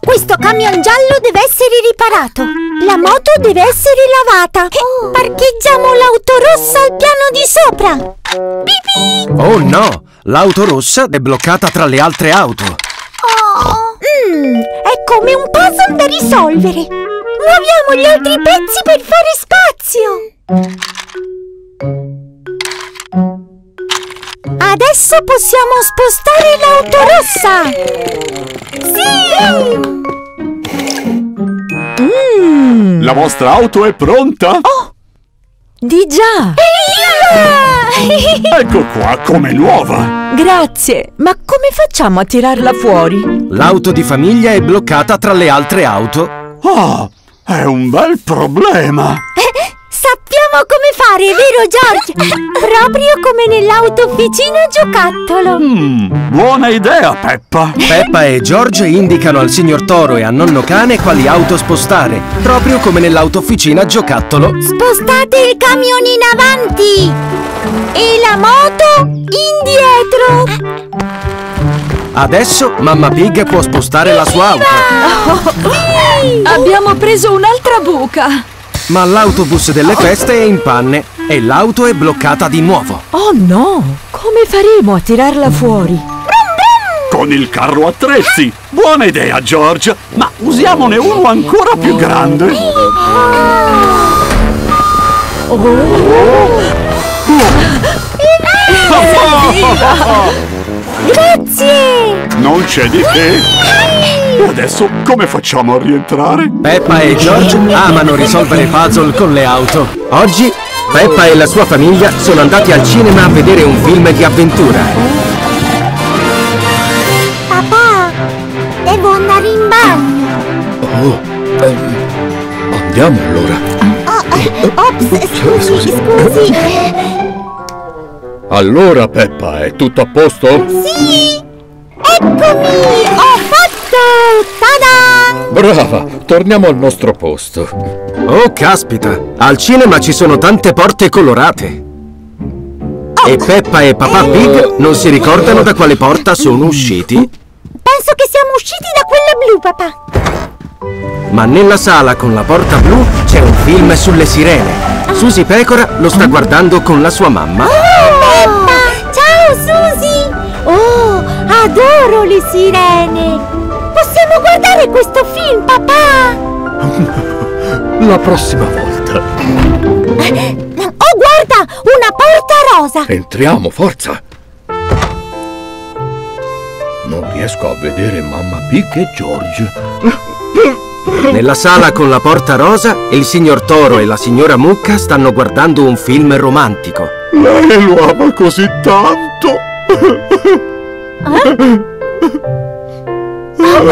Questo camion giallo deve essere riparato. La moto deve essere lavata. Parcheggiamo l'auto rossa al piano di sopra. Pipì! Oh no, l'auto rossa è bloccata tra le altre auto. Mm, è come un puzzle da risolvere. Muoviamo gli altri pezzi per fare spazio. Adesso possiamo spostare l'auto rossa. Sì! La vostra auto è pronta? Di già! Ecco qua, come nuova. Grazie, ma come facciamo a tirarla fuori? L'auto di famiglia è bloccata tra le altre auto. Ah, è un bel problema. Sappiamo come fare, vero George? Proprio come nell'autofficina giocattolo. Mm, buona idea, Peppa. Peppa e George indicano al signor Toro e a nonno cane quali auto spostare, proprio come nell'autofficina giocattolo. Spostate il camion in avanti e la moto indietro. Adesso Mamma Pig può spostare la sua auto, Abbiamo preso un'altra buca! Ma l'autobus delle feste è in panne e l'auto è bloccata di nuovo. Oh no! Come faremo a tirarla fuori? Con il carro attrezzi. Buona idea, George. Ma usiamone uno ancora più grande. Grazie! Non c'è di che. E adesso come facciamo a rientrare? Peppa e George amano risolvere puzzle con le auto. Oggi Peppa e la sua famiglia sono andati al cinema a vedere un film di avventura. Papà, devo andare in bagno. Oh, ehm, andiamo allora. Ops, scusi, scusi. Allora, Peppa, è tutto a posto? Sì! Eccomi! Fatto! Ta-da! Brava, torniamo al nostro posto. Oh, caspita! Al cinema ci sono tante porte colorate. E Peppa e Papà Pig non si ricordano da quale porta sono usciti, Penso che siamo usciti da quella blu, papà. ma nella sala con la porta blu c'è un film sulle sirene. Susi Pecora lo sta guardando con la sua mamma. Peppa! Ciao Suzy! Oh, adoro le sirene! Possiamo guardare questo film, papà? La prossima volta. Oh, guarda! Una porta rosa! Entriamo, forza! Non riesco a vedere mamma Pig e George. Nella sala con la porta rosa, il signor Toro e la signora Mucca stanno guardando un film romantico. Lei lo ama così tanto!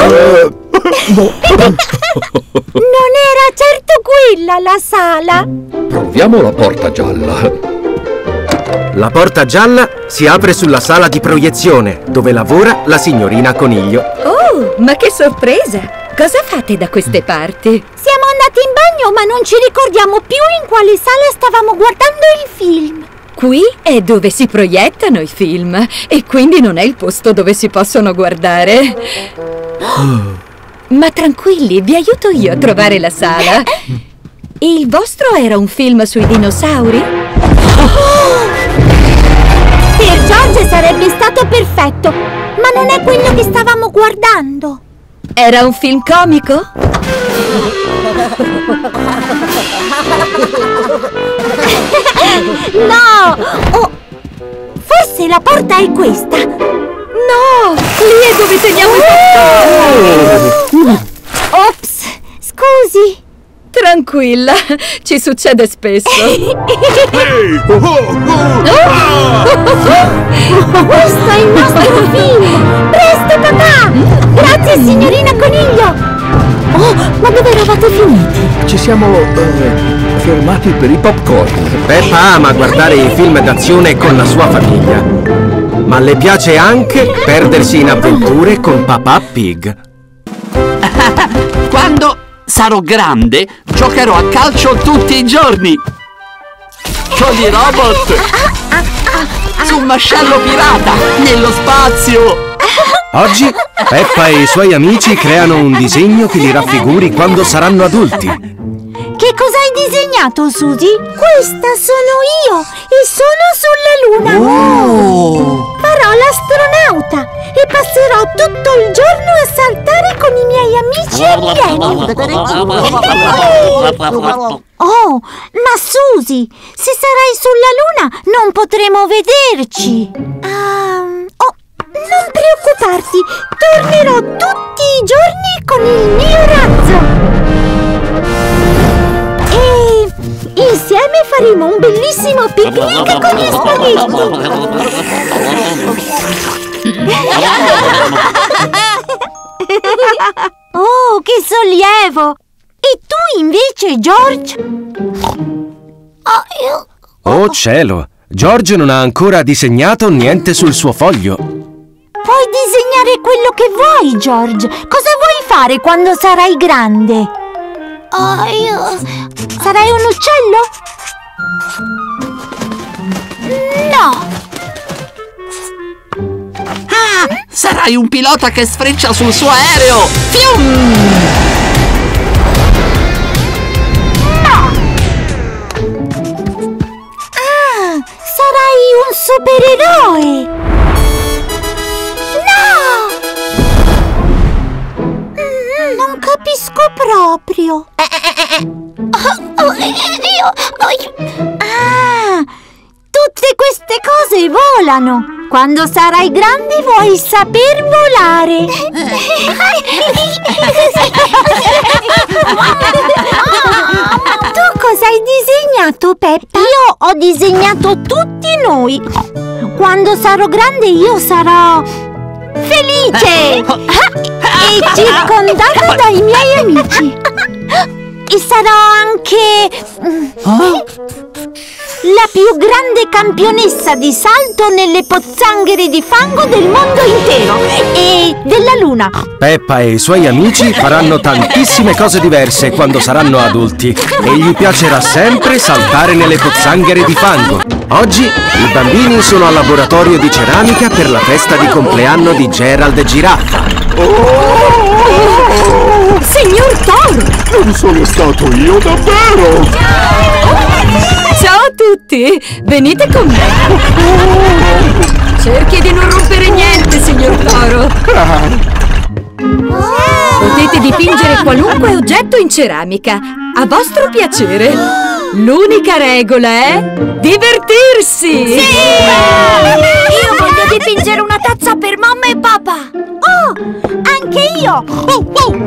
Non era certo quella la sala! Proviamo la porta gialla. La porta gialla si apre sulla sala di proiezione, dove lavora la signorina Coniglio. Oh, ma che sorpresa! Cosa fate da queste parti? Siamo andati in bagno ma non ci ricordiamo più in quale sala stavamo guardando il film. Qui è dove si proiettano i film e quindi non è il posto dove si possono guardare. Ma tranquilli, vi aiuto io a trovare la sala. Il vostro era un film sui dinosauri? Per George sarebbe stato perfetto, ma non è quello che stavamo guardando. Era un film comico? No! Oh, forse la porta è questa. No! Lì è dove teniamo i Ops, scusi. Tranquilla, ci succede spesso. Questo è il nostro film! Presto, papà! Grazie, signorina Coniglio! Oh, ma dove eravate finiti? Ci siamo eh, fermati per i popcorn. Peppa ama guardare i film d'azione con la sua famiglia, ma le piace anche perdersi in avventure con papà Pig. Quando sarò grande, giocherò a calcio tutti i giorni! Con i robot! Su un mascello pirata! Nello spazio! Oggi Peppa e i suoi amici creano un disegno che li raffiguri quando saranno adulti. Che cosa hai disegnato, Suzy? Questa sono io e sono sulla luna! Oh! Farò l'astronauta e passerò tutto il giorno a saltare con i miei amici alieni! Oh, ma Suzy, se sarai sulla luna non potremo vederci! Oh, non preoccuparti, tornerò tutti i giorni con il mio razzo! E insieme faremo un bellissimo picnic con gli spaghetti! oh, che sollievo! E tu invece, George? Oh, io... Oh cielo! George non ha ancora disegnato niente sul suo foglio. Puoi disegnare quello che vuoi, George. Cosa vuoi fare quando sarai grande? Oh, io... Sarai un uccello? No! Ah! Sarai un pilota che sfreccia sul suo aereo! Fium! Ah! Sarai un supereroe! Capisco proprio. Oh, oh, io... oh, Ah! Tutte queste cose volano! Quando sarai grande vuoi saper volare! tu cosa hai disegnato, Peppa? Io ho disegnato tutti noi! Quando sarò grande io sarò... felice! e circondato dai miei amici! E sarò anche... La più grande campionessa di salto nelle pozzanghere di fango del mondo intero e della luna. Peppa e i suoi amici faranno tantissime cose diverse quando saranno adulti e gli piacerà sempre saltare nelle pozzanghere di fango. Oggi i bambini sono al laboratorio di ceramica per la festa di compleanno di Gerald Giraffa. Signor Thor! Non sono stato io davvero! Ciao a tutti! Venite con me! Cerchi di non rompere niente, signor Toro! Potete dipingere qualunque oggetto in ceramica, a vostro piacere. L'unica regola è divertirsi! Io voglio dipingere una tazza per mamma e papà! Oh, anche io!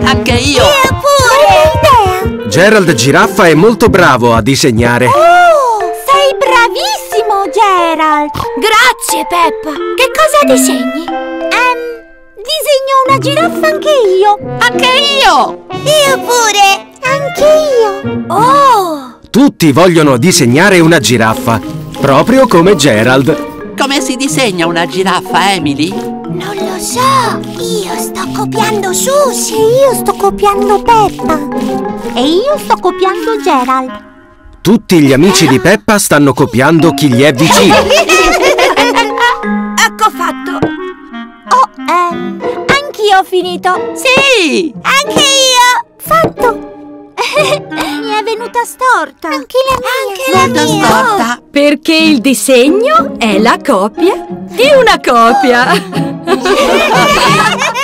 Anche io! Io pure! idea! Gerald Giraffa è molto bravo a disegnare. Oh, sei bravissimo, Gerald! Grazie, Peppa! Che cosa disegni? Ehm, disegno una giraffa anche io! Anche io! Io pure! Anche io! Oh! Tutti vogliono disegnare una giraffa, proprio come Gerald. Come si disegna una giraffa, Emily? Non lo so! Io sto copiando Susie! E io sto copiando Peppa! E io sto copiando Gerald! Tutti gli amici di Peppa stanno copiando chi gli è vicino. ecco fatto! Oh, ehm, anch'io ho finito! Sì! Anche io! Fatto! Mi è venuta storta! Anche la mia! Molto storta! Perché il disegno è la copia di una copia!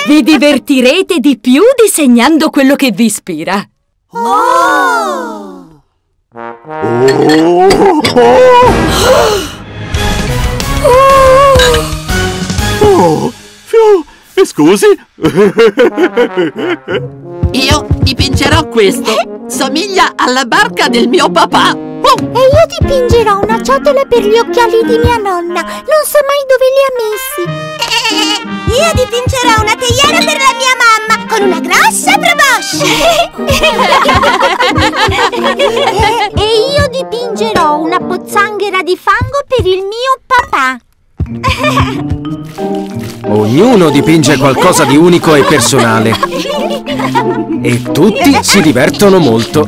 Vi divertirete di più disegnando quello che vi ispira. Oh! Oh, fiu, mi scusi? Io dipingerò questo! Somiglia alla barca del mio papà! Oh, E io dipingerò una ciotola per gli occhiali di mia nonna! Non so mai dove li ha messi! Io dipingerò una teiera per la mia mamma con una grossa probosce! e io dipingerò una pozzanghera di fango per il mio papà! Ognuno dipinge qualcosa di unico e personale. E tutti si divertono molto.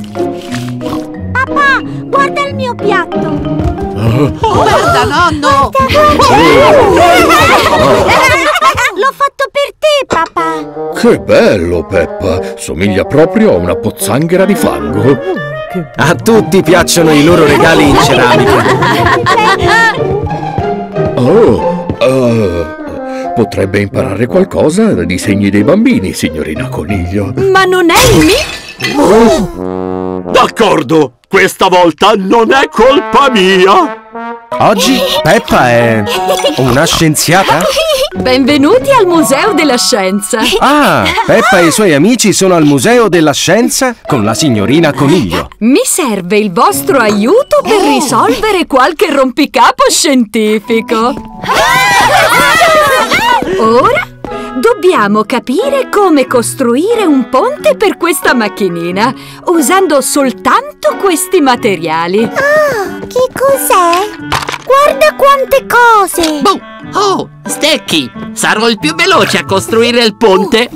Papà, guarda il mio piatto! guarda, nonno! L'ho fatto per te, papà! Che bello, Peppa! Somiglia proprio a una pozzanghera di fango. A tutti piacciono i loro regali in ceramica. Oh, eh, potrebbe imparare qualcosa dai disegni dei bambini, signorina Coniglio. Ma non è il mio... D'accordo, questa volta non è colpa mia! Oggi Peppa è una scienziata? Benvenuti al Museo della Scienza. Ah, Peppa e i suoi amici sono al Museo della Scienza con la signorina Coniglio. Mi serve il vostro aiuto per risolvere qualche rompicapo scientifico. Ora dobbiamo capire come costruire un ponte per questa macchinina usando soltanto questi materiali. Ah, che cos'è? Guarda quante cose! Boh! Oh, Stecchi! Sarò il più veloce a costruire il ponte!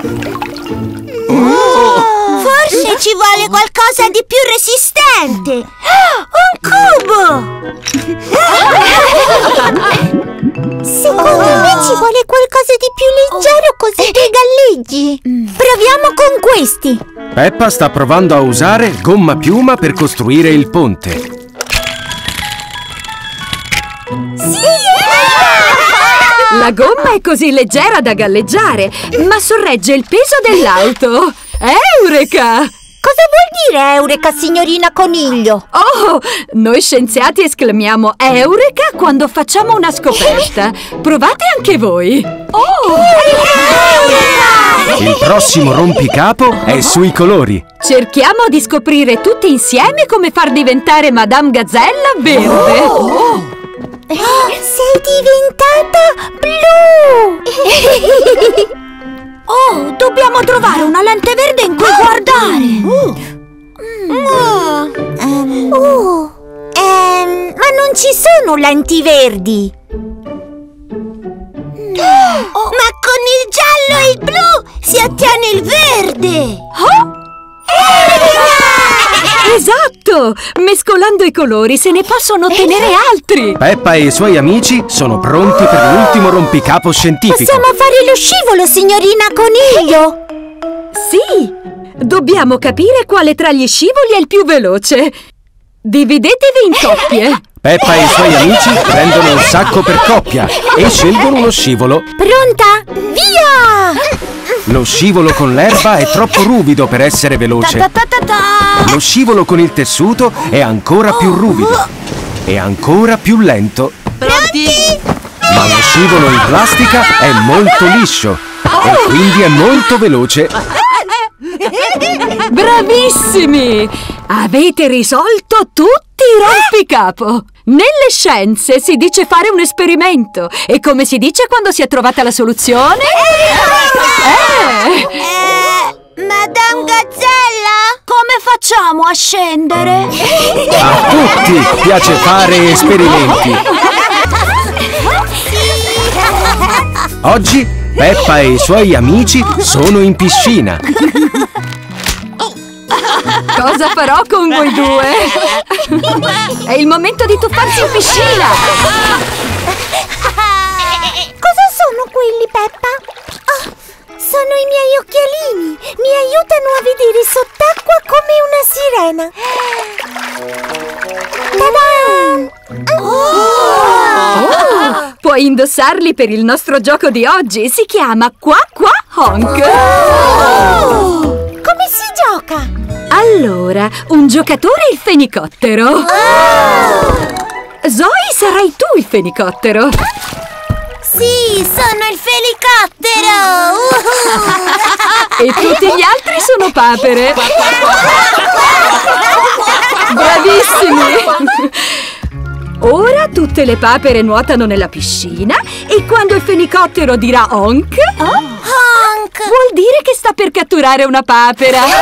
Forse ci vuole qualcosa di più resistente! Un cubo! Secondo me ci vuole qualcosa di più leggero così che galleggi! Proviamo con questi! Peppa sta provando a usare gomma piuma per costruire il ponte. La gomma è così leggera da galleggiare, ma sorregge il peso dell'auto. Eureka! Cosa vuol dire Eureka, signorina Coniglio? Oh, noi scienziati esclamiamo Eureka quando facciamo una scoperta. Provate anche voi. Oh! Il prossimo rompicapo è sui colori. Cerchiamo di scoprire tutti insieme come far diventare Madame Gazzella verde. Oh! Sei diventata blu! oh, dobbiamo trovare una lente verde in cui guardare! Mm. Oh, ehm, ma non ci sono lenti verdi! Ma con il giallo e il blu si ottiene il verde! Esatto! Mescolando i colori se ne possono ottenere altri. Peppa e i suoi amici sono pronti per l'ultimo rompicapo scientifico. Possiamo fare lo scivolo, signorina Coniglio! Sì! Dobbiamo capire quale tra gli scivoli è il più veloce. Dividetevi in coppie. Peppa e i suoi amici prendono un sacco per coppia e scelgono uno scivolo. Pronta? Via! Lo scivolo con l'erba è troppo ruvido per essere veloce. Ta ta ta! Lo scivolo con il tessuto è ancora più ruvido e ancora più lento. Pronti? Ma lo scivolo in plastica è molto liscio e quindi è molto veloce. Bravissimi! Avete risolto tutti i rompicapo! Nelle scienze si dice fare un esperimento e come si dice quando si è trovata la soluzione? Eh! Eh, Madame Gazzella? Come facciamo a scendere? A tutti piace fare esperimenti. Oggi Peppa e i suoi amici sono in piscina. Cosa farò con voi due? È il momento di tuffarsi in piscina! Cosa sono quelli, Peppa? Oh, sono i miei occhialini. Mi aiutano a vedere sott'acqua come una sirena. Ta-da! Oh, puoi indossarli per il nostro gioco di oggi. Si chiama Qua Qua Honk. Come si gioca? Allora, un giocatore il fenicottero. Zoe, sarai tu il fenicottero. Sì, sono il felicottero! E tutti gli altri sono papere. Bravissimi! Ora tutte le papere nuotano nella piscina e quando il fenicottero dirà honk, Honk! vuol dire che sta per catturare una papera.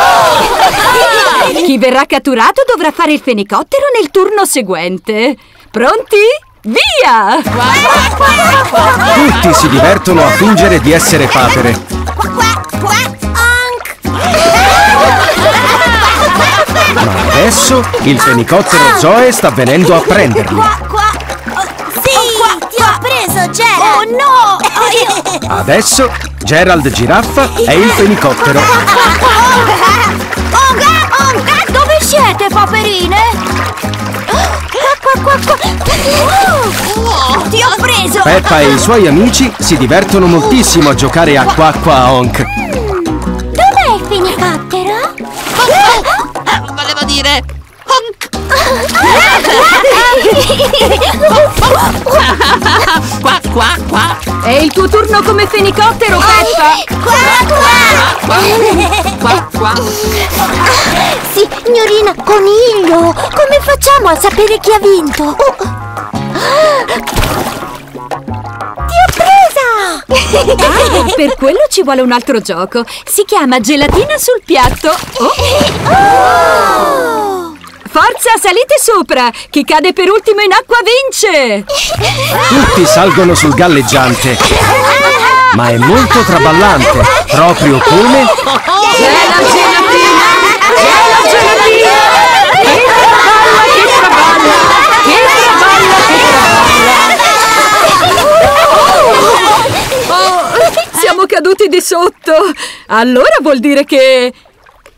Chi verrà catturato dovrà fare il fenicottero nel turno seguente. Pronti? Via! Tutti si divertono a fingere di essere papere. Honk! Ma adesso il fenicottero Zoe sta venendo a prenderli. Qua, qua! Sì, ti ho preso, Gerald! Oh no! Adesso Gerald Giraffa è il fenicottero. Dove siete, paperine? Qua, qua, qua, qua! Oh, ti ho preso! Peppa e i suoi amici si divertono moltissimo a giocare a qua qua honk. Dov'è il fenicottero? Dire... honk. Qua, qua, qua. È il tuo turno come fenicottero, Peppa! Qua, qua! Qua, qua. Signorina Coniglio, come facciamo a sapere chi ha vinto? Oh. Ti ho presa! Ah, per quello ci vuole un altro gioco. Si chiama gelatina sul piatto. Oh, Oh! forza, salite sopra! Chi cade per ultimo in acqua vince! Tutti salgono sul galleggiante, ma è molto traballante, proprio come C'è la gelatina! C'è la gelatina! Che traballa, che traballa! Che traballa, che traballa! Oh, siamo caduti di sotto! Allora vuol dire che...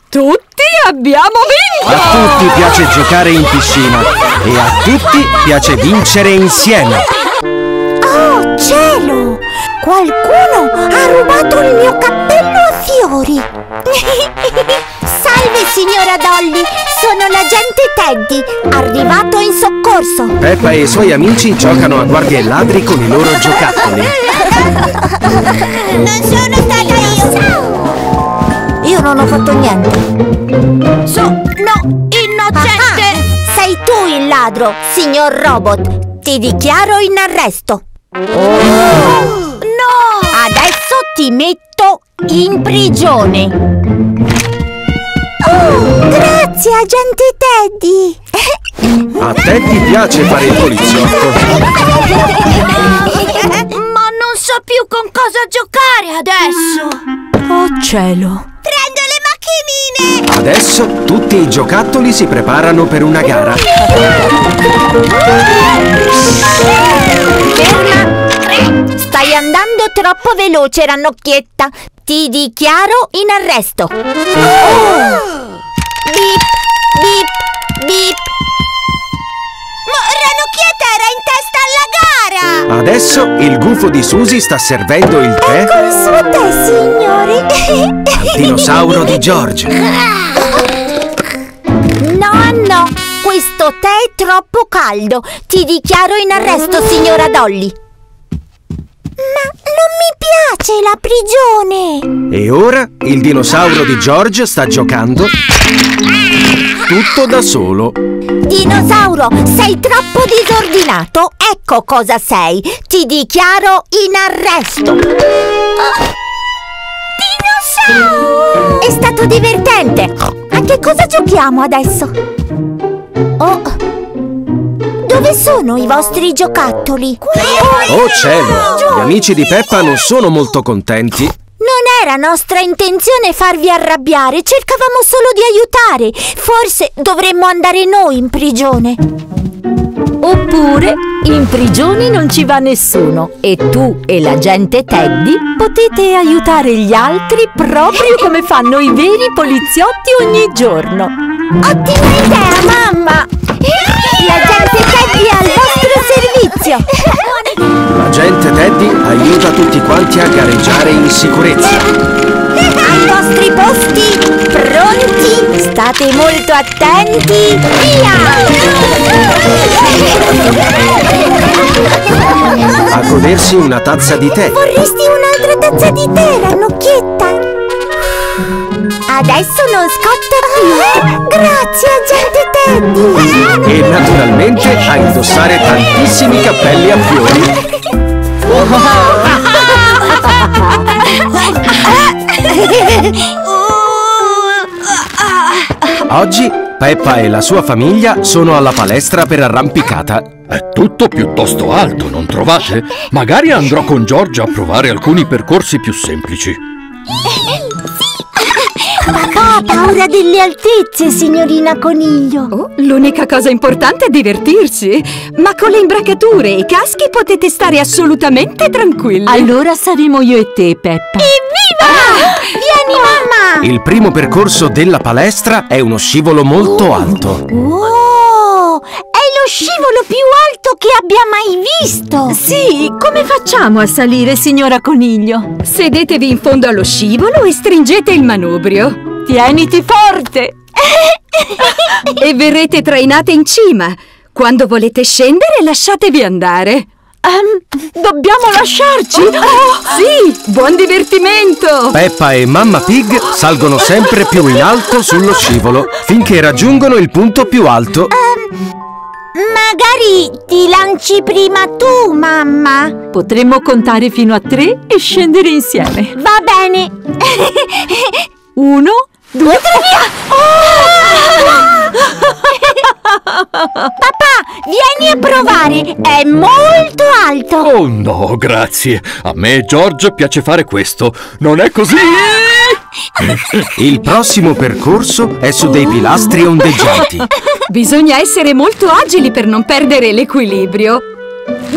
Tutti abbiamo vinto! a tutti piace giocare in piscina e a tutti piace vincere insieme. Oh, cielo! Qualcuno ha rubato il mio cappello fiori! Salve, signora Dolly! Sono l'agente Teddy, arrivato in soccorso! Peppa e i suoi amici giocano a guardie e ladri con i loro giocattoli. Non sono stata io! Io non ho fatto niente! So, no, innocente! sei tu il ladro, signor Robot! Ti dichiaro in arresto! No! Adesso ti metto in prigione! Oh, grazie, agente Teddy! A te ti piace fare il poliziotto. Ma non so più con cosa giocare adesso! Oh cielo! Prendo le macchinine! Adesso tutti i giocattoli si preparano per una gara. Ferma! Stai andando troppo veloce, Rannocchietta! Ti dichiaro in arresto! Bip, bip, bip! Ranocchietta era in testa alla gara! Adesso il gufo di Susie sta servendo il tè Ecco il suo tè, signori! al dinosauro di George. No, no, questo tè è troppo caldo. Ti dichiaro in arresto, signora Dolly. Ma non mi piace la prigione. E ora il dinosauro di George sta giocando tutto da solo. Dinosauro, sei troppo disordinato. Ecco cosa sei. Ti dichiaro in arresto. Dinosauro! È stato divertente. A che cosa giochiamo adesso? Oh. Dove sono i vostri giocattoli? Oh cielo! Gli amici di Peppa non sono molto contenti. Non era nostra intenzione farvi arrabbiare, cercavamo solo di aiutare. Forse dovremmo andare noi in prigione. Oppure in prigione non ci va nessuno e tu e l'agente Teddy potete aiutare gli altri proprio come fanno i veri poliziotti ogni giorno. Ottima idea, mamma! L'agente Teddy aiuta tutti quanti a gareggiare in sicurezza. Ai vostri posti, pronti? State molto attenti! Via! A godersi una tazza di tè. Vorresti un'altra tazza di tè, Ranocchietta? Adesso non scotta più! Grazie, agente Teddy! E naturalmente a indossare tantissimi cappelli a fiori. Oggi Peppa e la sua famiglia sono alla palestra per arrampicata. È tutto piuttosto alto, non trovate? Magari andrò con Giorgia a provare alcuni percorsi più semplici. Papà ha paura delle altezze, signorina Coniglio! Oh, l'unica cosa importante è divertirsi. Ma con le imbracature e i caschi potete stare assolutamente tranquilli. Allora saremo io e te, Peppa. Evviva! Vieni, mamma! Il primo percorso della palestra è uno scivolo molto alto. Wow! Scivolo più alto che abbia mai visto! Sì, come facciamo a salire, signora Coniglio? Sedetevi in fondo allo scivolo e stringete il manubrio. Tieniti forte! e verrete trainate in cima. Quando volete scendere, lasciatevi andare. dobbiamo lasciarci? sì, buon divertimento! Peppa e Mamma Pig salgono sempre più in alto sullo scivolo finché raggiungono il punto più alto. Magari ti lanci prima tu, mamma! Potremmo contare fino a tre e scendere insieme. Va bene! Uno, due, tre, Papà, vieni a provare! È molto alto! Oh no, grazie. A me e George piace fare questo. Non è così? Il prossimo percorso è su dei pilastri ondeggianti. Bisogna essere molto agili per non perdere l'equilibrio.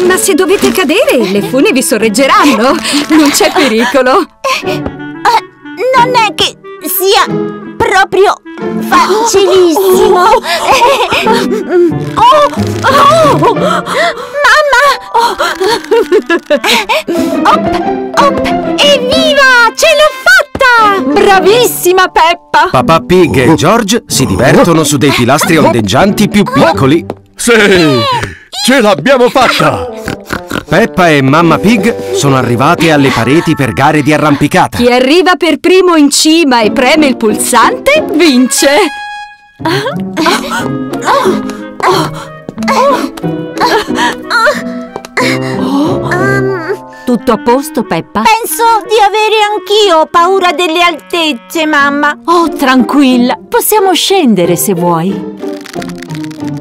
Ma se dovete cadere, le fune vi sorreggeranno. Non c'è pericolo. Non è che sia proprio facilissimo! Oh, oh, mamma! Op, op, evviva! Ce l'ho fatta! Bravissima Peppa! Papà Pig e George si divertono su dei pilastri ondeggianti più piccoli. Sì, ce l'abbiamo fatta! Peppa e Mamma Pig sono arrivate alle pareti per gare di arrampicata. Chi arriva per primo in cima e preme il pulsante, vince! Tutto a posto, Peppa? Penso di avere anch'io paura delle altezze, mamma! Oh, tranquilla, possiamo scendere se vuoi.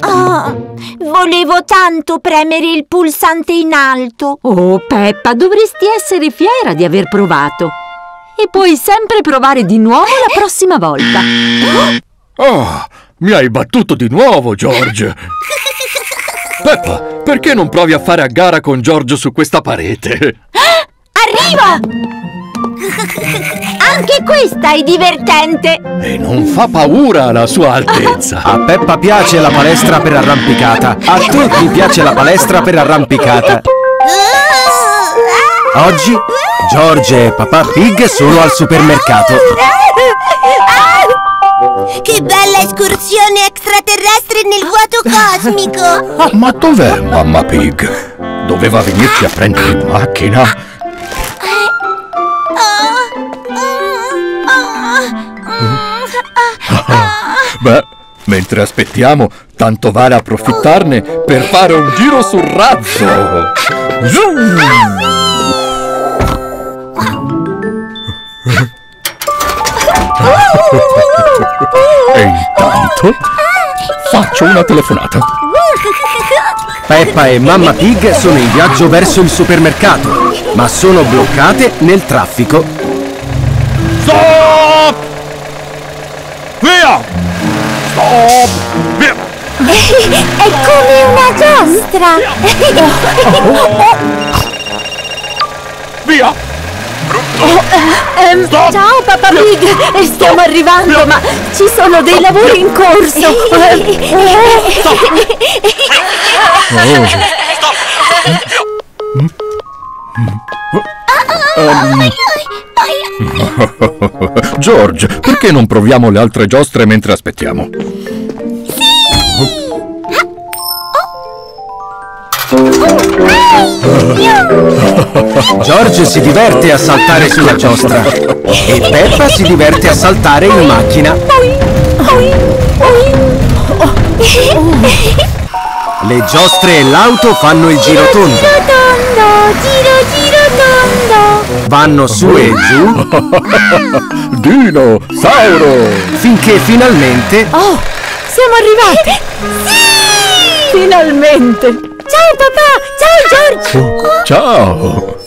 Oh, volevo tanto premere il pulsante in alto! Oh, Peppa, dovresti essere fiera di aver provato. E puoi sempre provare di nuovo la prossima volta. Oh, mi hai battuto di nuovo, George. Peppa, perché non provi a fare a gara con George su questa parete? Arriva! Anche questa è divertente! E non fa paura la sua altezza. A Peppa piace la palestra per arrampicata. A tutti piace la palestra per arrampicata. Oggi George e papà Pig sono al supermercato. Che bella escursione extraterrestre nel vuoto cosmico! Ma dov'è mamma Pig? Doveva venirci a prendere in macchina. Beh, mentre aspettiamo, tanto vale approfittarne per fare un giro sul razzo. Zoom! E intanto faccio una telefonata. Peppa e mamma Pig sono in viaggio verso il supermercato, ma sono bloccate nel traffico. Stop! Via! È come una giostra! Via! Ehm, ciao papà Pig! Stiamo arrivando, ma ci sono dei lavori in corso! George, perché non proviamo le altre giostre mentre aspettiamo? George si diverte a saltare sulla giostra e Peppa si diverte a saltare in macchina. Le giostre e l'auto fanno il giro tondo, Tondo, giro giro! Vanno su e giù Dino, Sauro! finché finalmente Oh, siamo arrivati! Finalmente! Ciao papà! Ciao George! Ciao!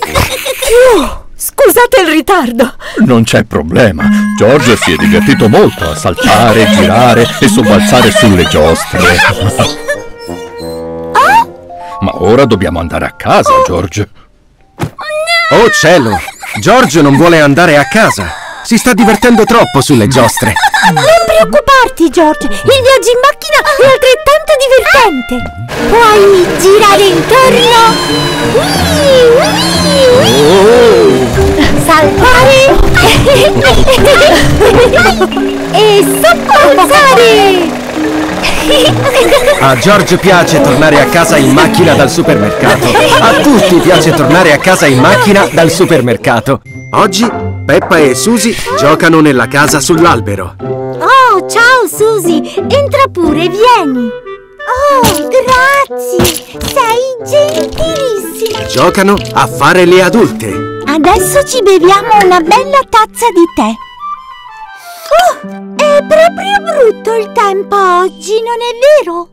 Scusate il ritardo! Non c'è problema. George si è divertito molto a saltare, girare e sobbalzare sulle giostre. Ma ora dobbiamo andare a casa, George. Oh cielo! George non vuole andare a casa. Si sta divertendo troppo sulle giostre. Non preoccuparti George, il viaggio in macchina è altrettanto divertente! Puoi girare intorno! Saltare! e sobbalzare! A George piace tornare a casa in macchina dal supermercato. A tutti piace tornare a casa in macchina dal supermercato. Oggi Peppa e Susie giocano nella casa sull'albero. Oh, ciao Susie! Entra pure, vieni! Oh, grazie! Sei gentilissima! Giocano a fare le adulte. Adesso ci beviamo una bella tazza di tè. Oh, è proprio brutto il tempo oggi, non è vero?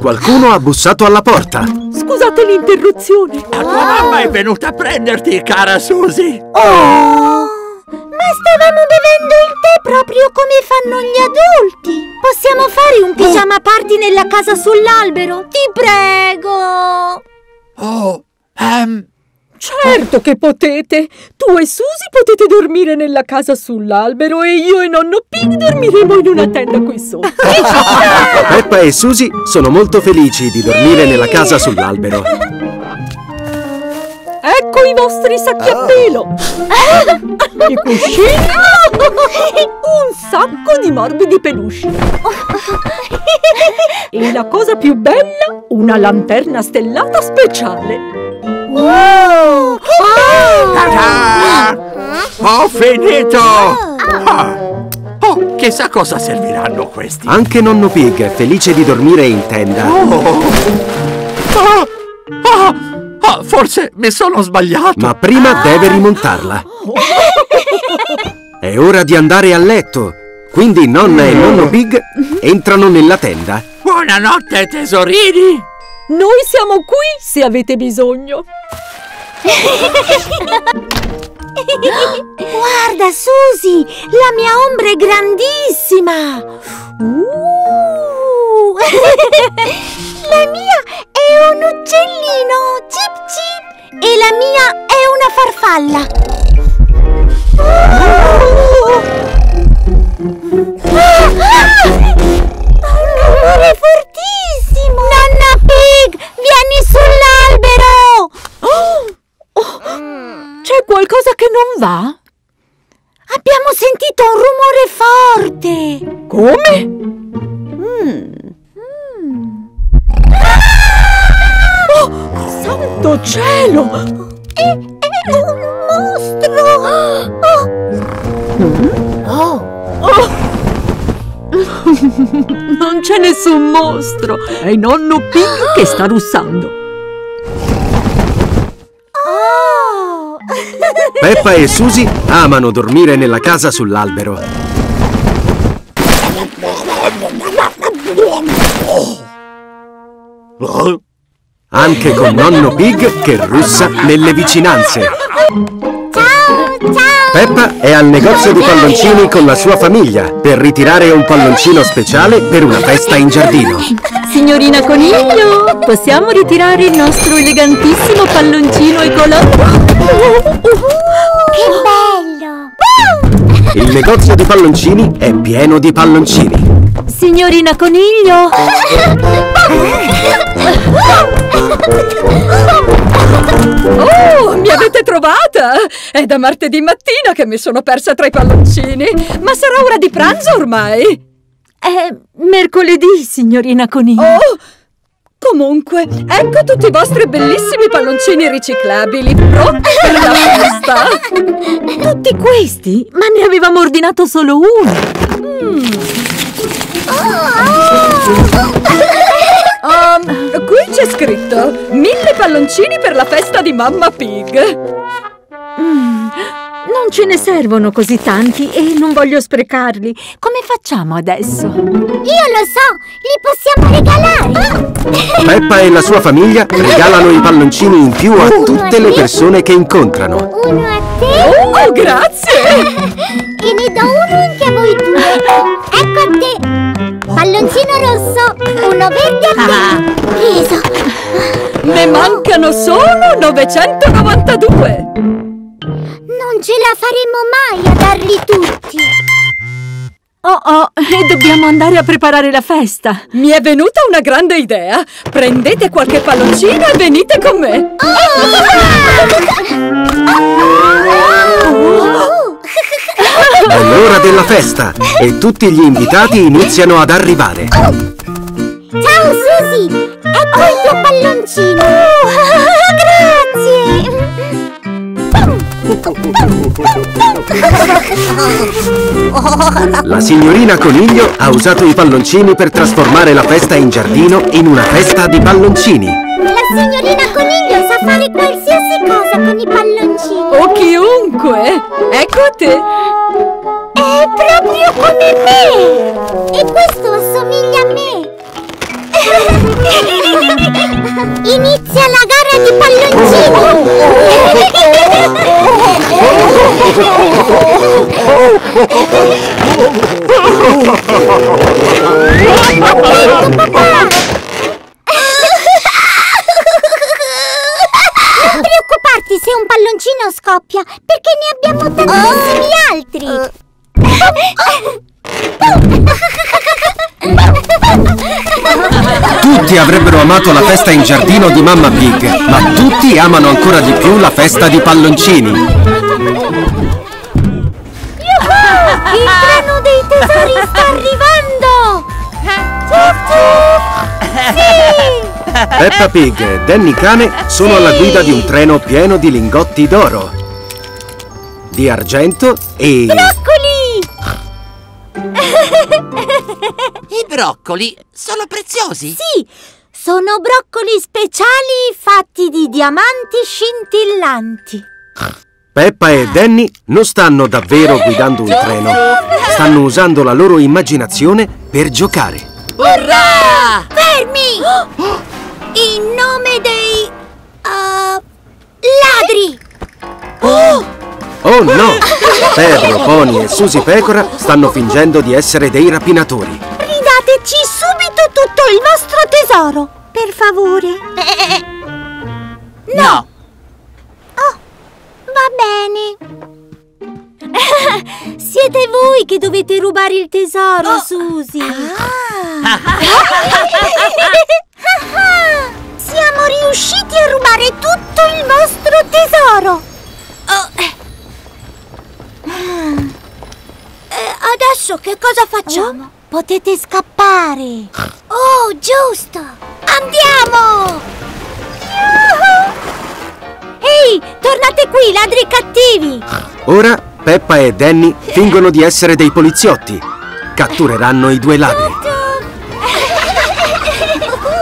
Qualcuno ha bussato alla porta. Scusate l'interruzione! La tua mamma è venuta a prenderti, cara Susie. Oh! Ma stavamo bevendo il tè proprio come fanno gli adulti! Possiamo fare un pigiama party nella casa sull'albero? Ti prego! Oh, ehm, Certo che potete! Tu e Susie potete dormire nella casa sull'albero e io e nonno Pig dormiremo in una tenda qui sotto. Peppa e Susie sono molto felici di dormire nella casa sull'albero. Ecco i vostri sacchi a pelo! I cuscini! Un sacco di morbidi peluche! E la cosa più bella, una lanterna stellata speciale! Wow! Ho finito! Ah. Oh, chissà cosa serviranno questi. Anche nonno Pig è felice di dormire in tenda. Oh. Ah, ah, ah, forse mi sono sbagliato. Ma prima deve rimontarla. È ora di andare a letto. Quindi nonna e nonno Pig entrano nella tenda. Buonanotte, tesorini. Noi siamo qui se avete bisogno! Guarda, Susie! La mia ombra è grandissima! Uh. la mia è un uccellino! Cip cip! E la mia è una farfalla! Rumore fortissimo! Nonna Pig, vieni sull'albero! C'è qualcosa che non va? Abbiamo sentito un rumore forte! Come? Oh, santo cielo! È, è un mostro! Oh. Non c'è nessun mostro! È nonno Pig che sta russando. Oh. Peppa e Susie amano dormire nella casa sull'albero. Anche con nonno Pig che russa nelle vicinanze. Ciao, ciao! Peppa è al negozio di palloncini con la sua famiglia per ritirare un palloncino speciale per una festa in giardino. Signorina Coniglio, possiamo ritirare il nostro elegantissimo palloncino ecologico? Che bello! Il negozio di palloncini è pieno di palloncini. Signorina Coniglio! Oh, mi avete trovata! È da martedì mattina che mi sono persa tra i palloncini. Ma sarà ora di pranzo ormai? È mercoledì, signorina Coniglio. Oh! Comunque, ecco tutti i vostri bellissimi palloncini riciclabili, pronti per la festa! Tutti questi? Ma ne avevamo ordinato solo uno! Um, qui c'è scritto Mille palloncini per la festa di Mamma Pig Mm, Non ce ne servono così tanti e non voglio sprecarli Come facciamo adesso? Io lo so, li possiamo regalare! Peppa e la sua famiglia regalano i palloncini in più a tutte le persone che incontrano. Uno a te Oh, grazie! e ne do uno anche a voi due! Ecco a te! Palloncino rosso, uno verde a te! Preso! Ne mancano solo 992 Non ce la faremo mai a darli tutti! Oh oh, e dobbiamo andare a preparare la festa Mi è venuta una grande idea Prendete qualche palloncino e venite con me È l'ora della festa e tutti gli invitati iniziano ad arrivare. Ciao Susie! Ecco il tuo palloncino! Grazie! La signorina Coniglio ha usato i palloncini per trasformare la festa in giardino in una festa di palloncini. La signorina Coniglio sa fare qualsiasi cosa con i palloncini! O chiunque Ecco a te È proprio come me! E questo assomiglia a me! Inizia la gara di Non preoccuparti se un palloncino scoppia, perché ne abbiamo tantissimi altri! Tutti avrebbero amato la festa in giardino di Mamma Pig, ma tutti amano ancora di più la festa di palloncini. Il treno dei tesori sta arrivando! Sì! Peppa Pig e Danny Cane sono alla guida di un treno pieno di lingotti d'oro, di argento e... Broccoli! I broccoli sono preziosi. Sì, sono broccoli speciali fatti di diamanti scintillanti. Peppa e Danny non stanno davvero guidando un treno, stanno usando la loro immaginazione per giocare. Urrà! Fermi! In nome dei... uh, ladri! Oh no! Pedro, Pony e Susie Pecora stanno fingendo di essere dei rapinatori. Ridateci subito tutto il vostro tesoro, per favore. No! Oh, va bene. voi che dovete rubare il tesoro, Susi. Siamo riusciti a rubare tutto il vostro tesoro. Eh, adesso che cosa facciamo? potete scappare. Oh, giusto. Andiamo! Ehi, tornate qui, ladri cattivi! Ora Peppa e Danny fingono di essere dei poliziotti. Cattureranno i due ladri.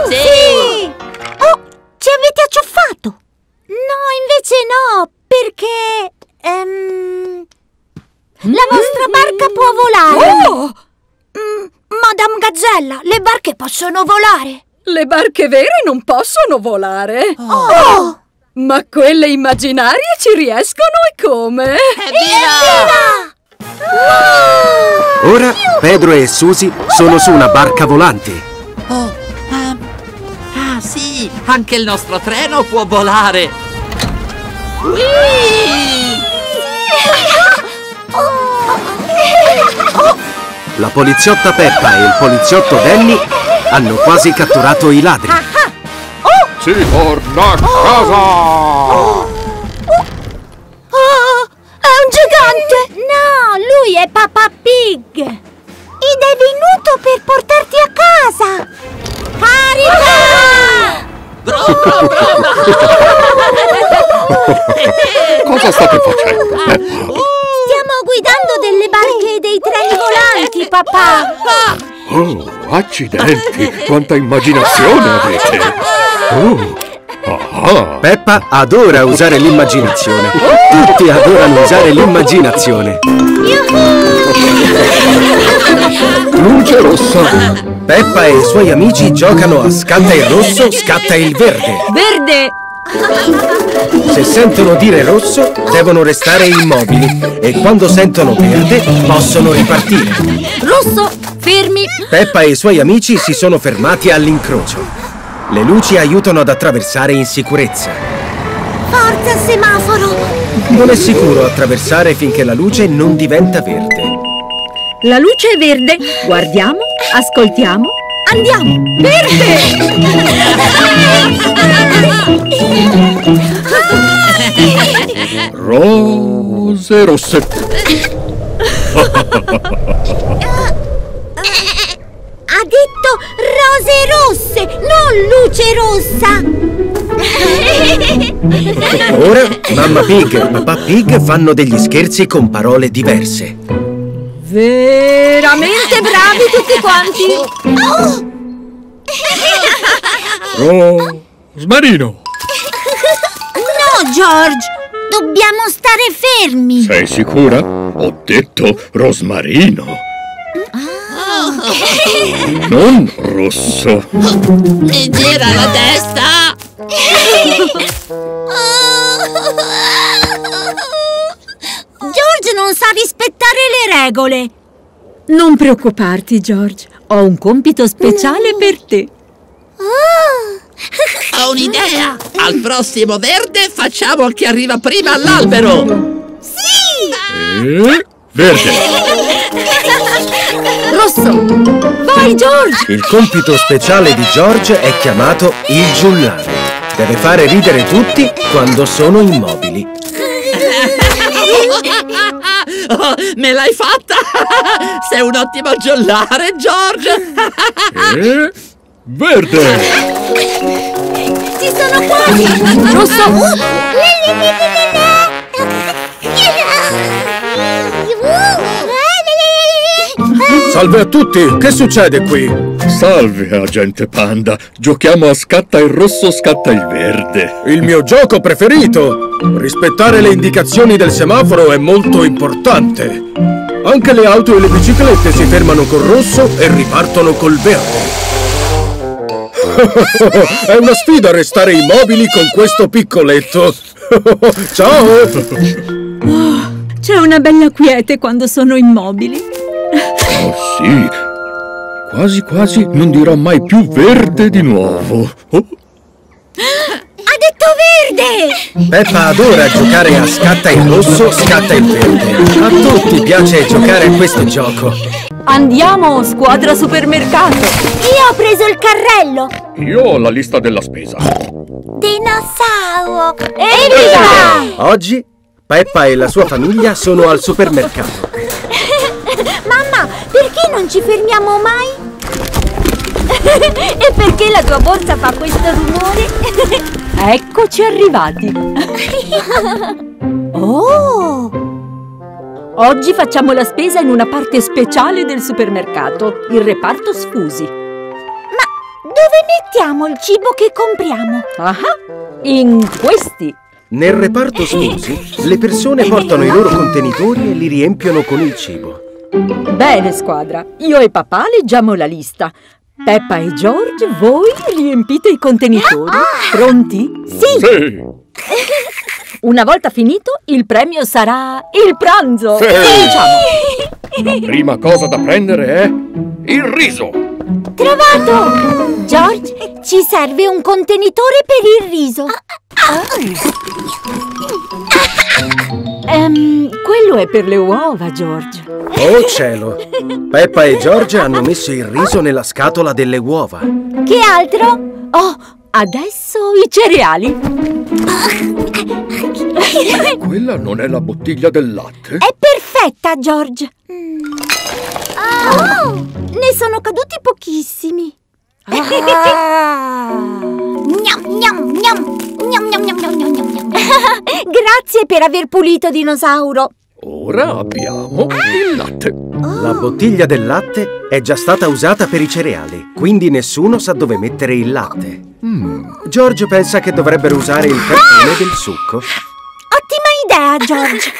Sì! Oh, ci avete acciuffato! No, invece no, perché... ehm, la vostra barca può volare! Oh! Mm, Madame Gazzella, le barche possono volare! Le barche vere non possono volare. Oh! Ma quelle immaginarie ci riescono e come? Ora Pedro e Susie sono su una barca volante. Oh, ah, ah, sì, anche il nostro treno può volare. Whee! La poliziotta Peppa e il poliziotto Danny hanno quasi catturato i ladri. Si torna a casa! Oh, è un gigante! No, lui è Papa Pig! Ed è venuto per portarti a casa! Carica! Cosa state facendo, Peppa? Stiamo guidando delle barche e dei treni volanti, papà! Oh, accidenti! Quanta immaginazione avete! Oh, ah, Peppa adora usare l'immaginazione. Tutti adorano usare l'immaginazione. luce rossa! Peppa e i suoi amici giocano a scatta il rosso, scatta il verde. Verde! Se sentono dire rosso, devono restare immobili e quando sentono verde, possono ripartire. Rosso! Fermi! Peppa e i suoi amici si sono fermati all'incrocio. Le luci aiutano ad attraversare in sicurezza. Forza semaforo! Non è sicuro attraversare finché la luce non diventa verde. La luce è verde. Guardiamo, ascoltiamo, andiamo. Verde! Rose rosse! Ha detto rose rosse, non luce rossa! Ora Mamma Pig e Papà Pig fanno degli scherzi con parole diverse. Veramente bravi tutti quanti. Rosmarino! No, George! Dobbiamo stare fermi! Sei sicura? Ho detto rosmarino! Non rosso! Mi gira la testa! George non sa rispettare le regole! Non preoccuparti, George. Ho un compito speciale per te. Ho un'idea! Al prossimo verde facciamo chi arriva prima all'albero! E verde! Rosso! Vai, George! Il compito speciale di George è chiamato il giullare. Deve fare ridere tutti quando sono immobili. Oh, me l'hai fatta! Sei un ottimo giullare, George! E verde! Ci sono quasi! Rosso! Salve a tutti! Che succede qui? Salve, agente Panda! Giochiamo a scatta il rosso, scatta il verde! Il mio gioco preferito! Rispettare le indicazioni del semaforo è molto importante. Anche le auto e le biciclette si fermano col rosso e ripartono col verde. è una sfida restare immobili con questo piccoletto. Ciao! C'è una bella quiete quando sono immobili. Oh sì! Quasi quasi non dirò mai più verde di nuovo! Oh, Ha detto grande! Peppa adora giocare a scatta il rosso, scatta il verde. A tutti piace giocare a questo gioco. Andiamo, squadra supermercato! Io ho preso il carrello! Io ho la lista della spesa. Dinosauro! Evviva! Oggi Peppa e la sua famiglia sono al supermercato. Mamma, perché non ci fermiamo mai? e perché la tua borsa fa questo rumore? Eccoci arrivati! Oh! Oggi facciamo la spesa in una parte speciale del supermercato, il reparto sfusi. Ma dove mettiamo il cibo che compriamo? Ah, in questi! Nel reparto scusi, le persone portano i loro contenitori e li riempiono con il cibo. Bene, squadra, io e papà leggiamo la lista. Peppa e George, voi riempite i contenitori. Pronti? Sì! Sì! Una volta finito, il premio sarà il pranzo. Sì. Cominciamo. La prima cosa da prendere è il riso. Trovato! George, ci serve un contenitore per il riso. Ehm, quello è per le uova, George. Oh cielo! Peppa e George hanno messo il riso nella scatola delle uova. Che altro? Oh, adesso i cereali. Quella non è la bottiglia del latte? È perfetta, George. Oh, ne sono caduti pochissimi. Gnam, gnam, gnam. Gnam, gnam, gnam, gnam, gnam, gnam, gnam. Grazie per aver pulito, dinosauro. Ora abbiamo il latte. La bottiglia del latte è già stata usata per i cereali, quindi nessuno sa dove mettere il latte. George pensa che dovrebbero usare il cartone del succo. Ottima idea, George.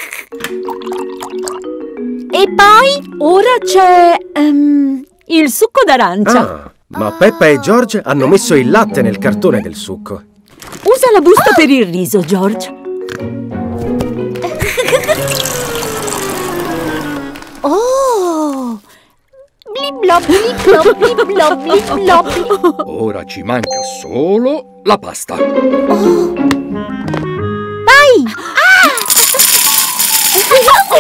E poi? Ora c'è ehm, il succo d'arancia. Ah, ma Peppa e George hanno messo il latte nel cartone del succo. Usa la busta per il riso, George. Oh! Bliblob, bliblob, bliblob, bliblob. Ora ci manca solo la pasta. Vai!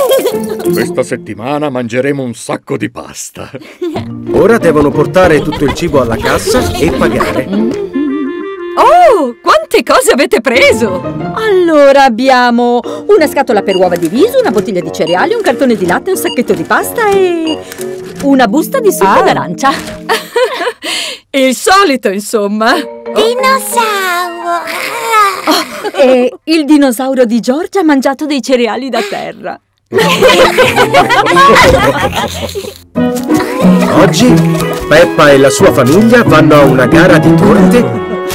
Questa settimana mangeremo un sacco di pasta. Ora devono portare tutto il cibo alla cassa e pagare. Oh, quante cose avete preso! Allora abbiamo una scatola per uova di riso, una bottiglia di cereali, un cartone di latte, un sacchetto di pasta e una busta di succo d'arancia. Il solito, insomma. Dinosauro! E il dinosauro di George ha mangiato dei cereali da terra. Oggi Peppa e la sua famiglia vanno a una gara di torte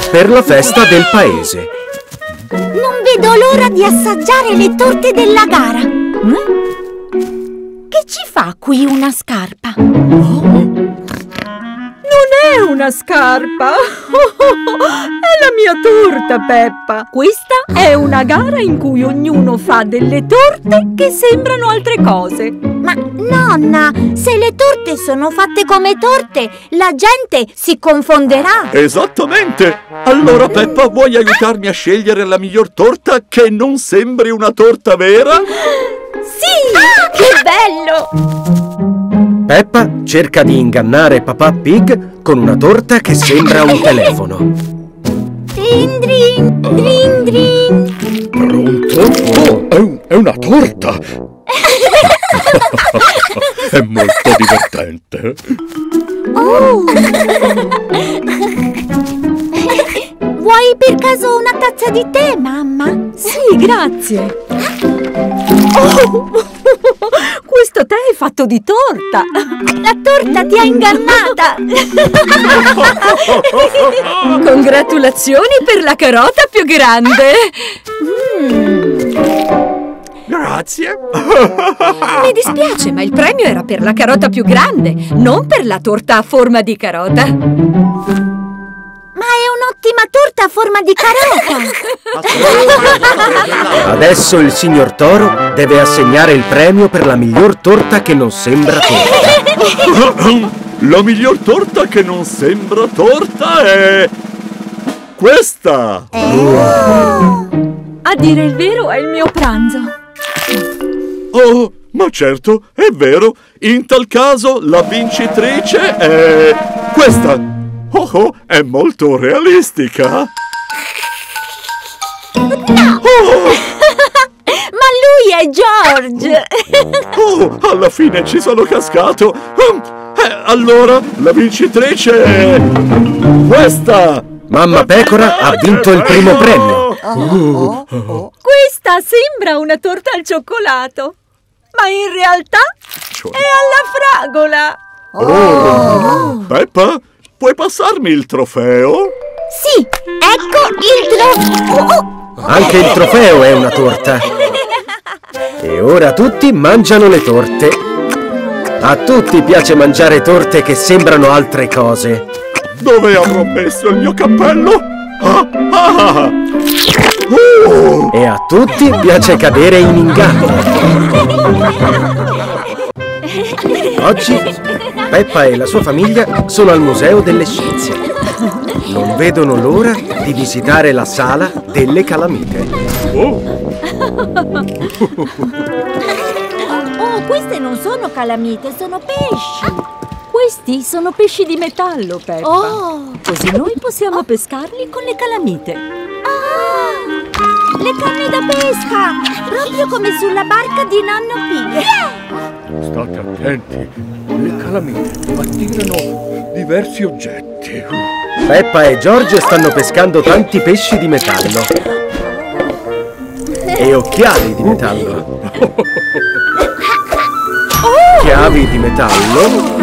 per la festa del paese. Non vedo l'ora di assaggiare le torte della gara. Che ci fa qui una scarpa? Non è una scarpa! è la mia torta, Peppa! Questa è una gara in cui ognuno fa delle torte che sembrano altre cose. Ma nonna, se le torte sono fatte come torte, la gente si confonderà. Esattamente! Allora Peppa, vuoi aiutarmi a scegliere la miglior torta che non sembri una torta vera? Sì! che bello! Peppa cerca di ingannare papà Pig con una torta che sembra un telefono. Drin drin, drin drin. Pronto? Oh, è, un- è una torta! è molto divertente. Oh! Vuoi per caso una tazza di tè, mamma? Sì, grazie. Oh, questo tè è fatto di torta. La torta ti ha ingannata! Congratulazioni per la carota più grande. Grazie! Mi dispiace, ma il premio era per la carota più grande, non per la torta a forma di carota. Ma è un'ottima torta a forma di carota! Adesso il signor Toro deve assegnare il premio per la miglior torta che non sembra torta. La miglior torta che non sembra torta è... questa! A dire il vero è il mio pranzo. Oh, ma certo, è vero. In tal caso la vincitrice è questa. Oh, oh, è molto realistica. Ma lui è George! Oh, alla fine ci sono cascato. Um, eh, allora, la vincitrice è questa. Mamma Pecora ha vinto il primo premio. Questa sembra una torta al cioccolato, ma in realtà è alla fragola. Peppa, puoi passarmi il trofeo? Sì, ecco il trofeo. Anche il trofeo è una torta. E ora tutti mangiano le torte. A tutti piace mangiare torte che sembrano altre cose. Dove avrò messo il mio cappello? Ah, ah. Oh, E a tutti piace cadere in inganno. Oggi Peppa e la sua famiglia sono al Museo delle Scienze. Non vedono l'ora di visitare la sala delle calamite. Oh, queste non sono calamite, sono pesci. Questi sono pesci di metallo, Peppa. Oh. Così noi possiamo pescarli con le calamite. Ah, le canne da pesca, proprio come sulla barca di nonno Pig. State attenti, le calamite attirano diversi oggetti. Peppa e George stanno pescando tanti pesci di metallo. E occhiali di metallo. Chiavi di metallo.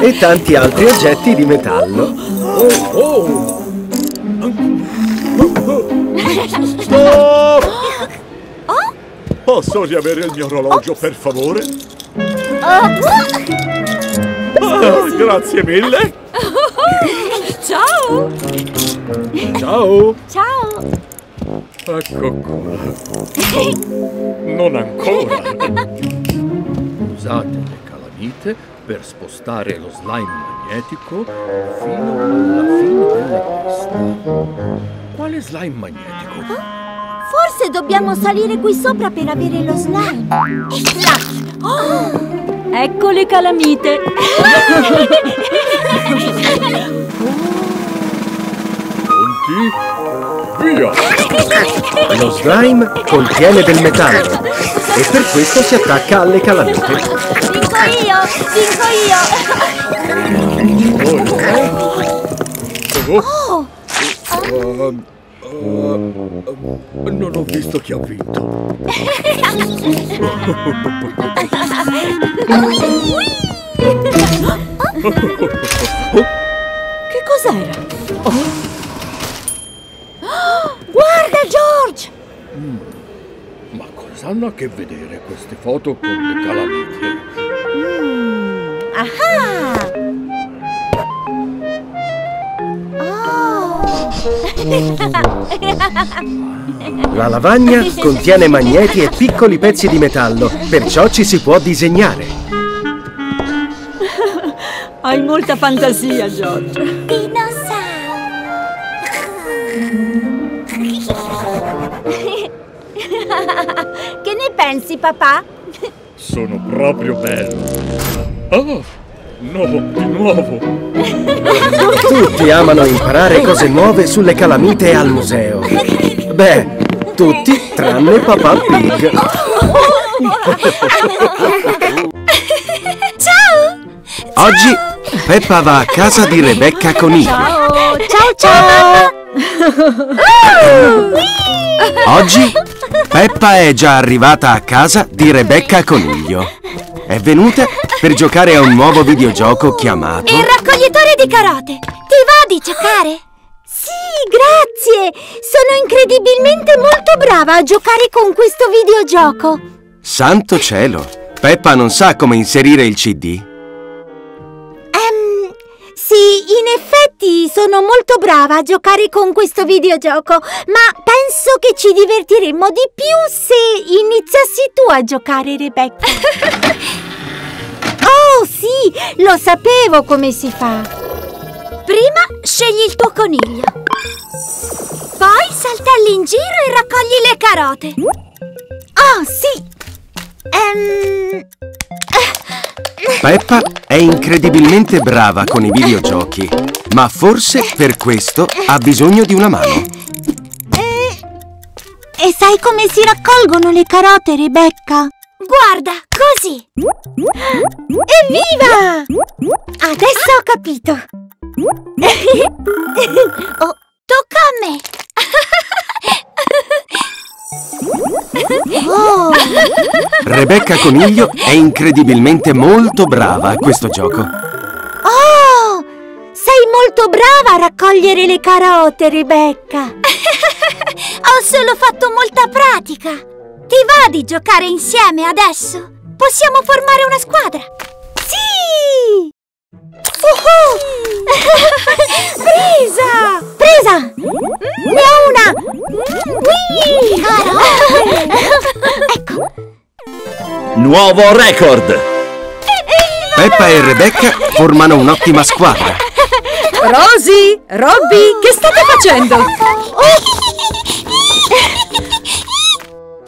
E tanti altri oggetti di metallo. Stop! Posso riavere il mio orologio, per favore? Ah, grazie mille. Ciao! Ciao. Ciao. Ecco qua. Oh, non ancora. Usate calamite per spostare lo slime magnetico fino alla fine delle piste. Quale slime magnetico? Forse dobbiamo salire qui sopra per avere lo slime. Splash. Ecco le calamite. Pronti? Via! Lo slime contiene del metallo. E per questo si attacca alle calamite. Vinco io, vinco io. Oh. Um, uh, non ho visto chi ha vinto. Che cos'era? Guarda George. Ma cosa hanno a che vedere queste foto con le calamite? Ah. La lavagna contiene magneti e piccoli pezzi di metallo, perciò ci si può disegnare. Hai molta fantasia, George. Dinosauro. che ne pensi, papà? Sono proprio bello. Oh, no, di nuovo. Tutti amano imparare cose nuove sulle calamite al museo. Beh, tutti tranne Papà Pig. Ciao! Oggi Peppa va a casa di Rebecca Coniglio. Oh, ciao ciao! Oggi Peppa è già arrivata a casa di Rebecca Coniglio. È venuta per giocare a un nuovo videogioco chiamato Il raccoglitore di carote! Ti va di giocare? Sì, grazie! Sono incredibilmente molto brava a giocare con questo videogioco! Santo cielo. Peppa non sa come inserire il CD. Sì, in effetti sono molto brava a giocare con questo videogioco, ma penso che ci divertiremmo di più se iniziassi tu a giocare, Rebecca. oh, sì, lo sapevo come si fa. Prima scegli il tuo coniglio. Poi Saltelli in giro e raccogli le carote. Oh, sì. Ehm... Peppa è incredibilmente brava con i videogiochi, ma forse per questo ha bisogno di una mano. E sai come si raccolgono le carote, Rebecca? Guarda, così! Evviva! Adesso ho capito! oh, tocca a me! oh. Rebecca Coniglio è incredibilmente molto brava a questo gioco. Oh! Sei molto brava a raccogliere le carote, Rebecca! Ho solo fatto molta pratica! Ti va di giocare insieme adesso? Possiamo formare una squadra? Sì! Oh! Presa! Presa! Ne ho una! Whee! ecco! Nuovo record! Peppa e Rebecca formano un'ottima squadra. Rosy, Robby, che state facendo?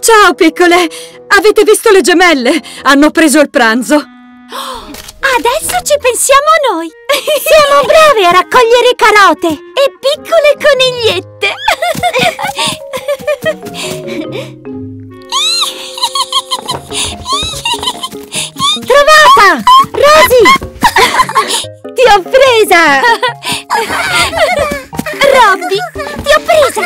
Ciao piccole, avete visto le gemelle? Hanno preso il pranzo. Adesso ci pensiamo noi! Siamo brave a raccogliere carote e piccole conigliette! Trovata! Rosy! Ti ho presa! Robby, ti ho presa!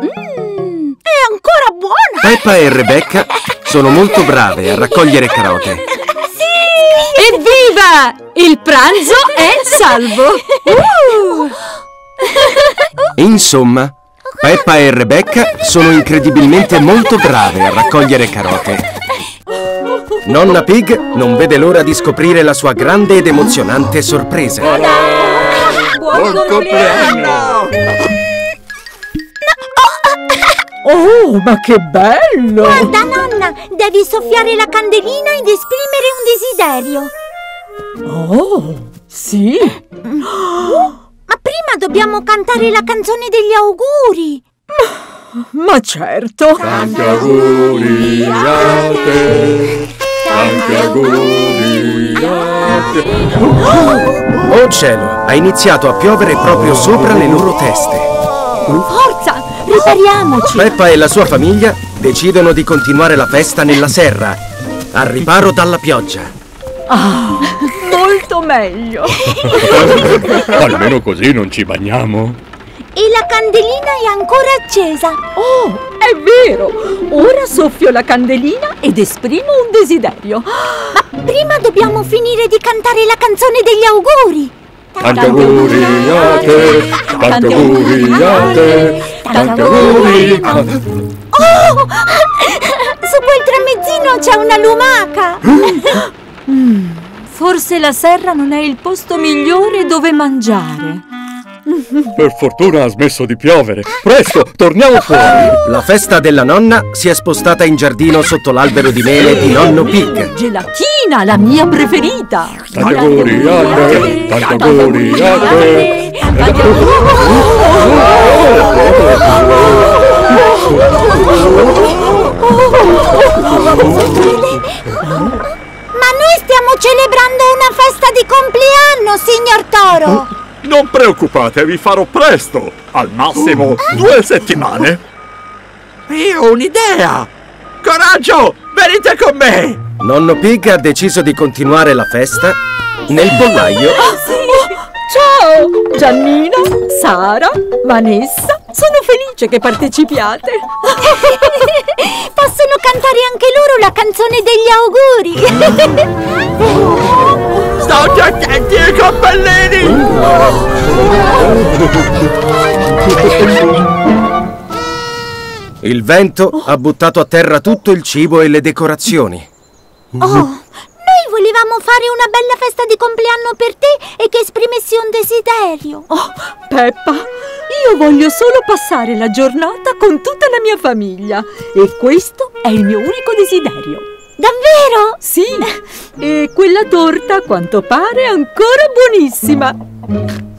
Mm, è ancora buona! Peppa e Rebecca sono molto brave a raccogliere carote. Evviva! Il pranzo è salvo! Uh! Insomma, Peppa e Rebecca sono incredibilmente molto brave a raccogliere carote. Nonna Pig non vede l'ora di scoprire la sua grande ed emozionante sorpresa. Buon compleanno! Oh, ma che bello! Guarda, nonna, devi soffiare la candelina ed esprimere un desiderio. Oh, sì! Ma prima dobbiamo cantare la canzone degli auguri. Ma certo! Tanti auguri a te, tanti auguri a te. Oh cielo, ha iniziato a piovere proprio sopra le loro teste. Forza! Prepariamoci! Peppa e la sua famiglia decidono di continuare la festa nella serra, al riparo dalla pioggia. Molto meglio! Almeno così non ci bagniamo. E la candelina è ancora accesa. Oh, è vero! Ora soffio la candelina ed esprimo un desiderio. Ma prima dobbiamo finire di cantare la canzone degli auguri. Tanti auguri a te, tanti auguri a te, tanti auguri a te. Oh! Su quel tramezzino c'è una lumaca. Forse la serra non è il posto migliore dove mangiare. Per fortuna ha smesso di piovere. Presto, torniamo fuori. La festa della nonna si è spostata in giardino sotto l'albero di mele di nonno Pig. Gelatina, la mia preferita! Tanti auguri a te, tanti auguri a te. Ma noi stiamo celebrando una festa di compleanno, signor Toro. Non preoccupatevi, farò presto! Al massimo due settimane! Io ho un'idea! Coraggio! Venite con me! Nonno Pig ha deciso di continuare la festa nel pollaio. Ciao! Giannina, Sara, Vanessa, sono felice che partecipiate! Possono cantare anche loro la canzone degli auguri. State attenti ai cappellini! Il vento ha buttato a terra tutto il cibo e le decorazioni. Oh, noi volevamo fare una bella festa di compleanno per te e che esprimessi un desiderio. Oh, Peppa, io voglio solo passare la giornata con tutta la mia famiglia e questo è il mio unico desiderio. Davvero? Sì, e quella torta a quanto pare è ancora buonissima.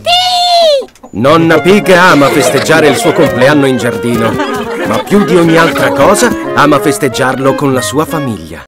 Sì! Nonna Pig ama festeggiare il suo compleanno in giardino, ma più di ogni altra cosa ama festeggiarlo con la sua famiglia.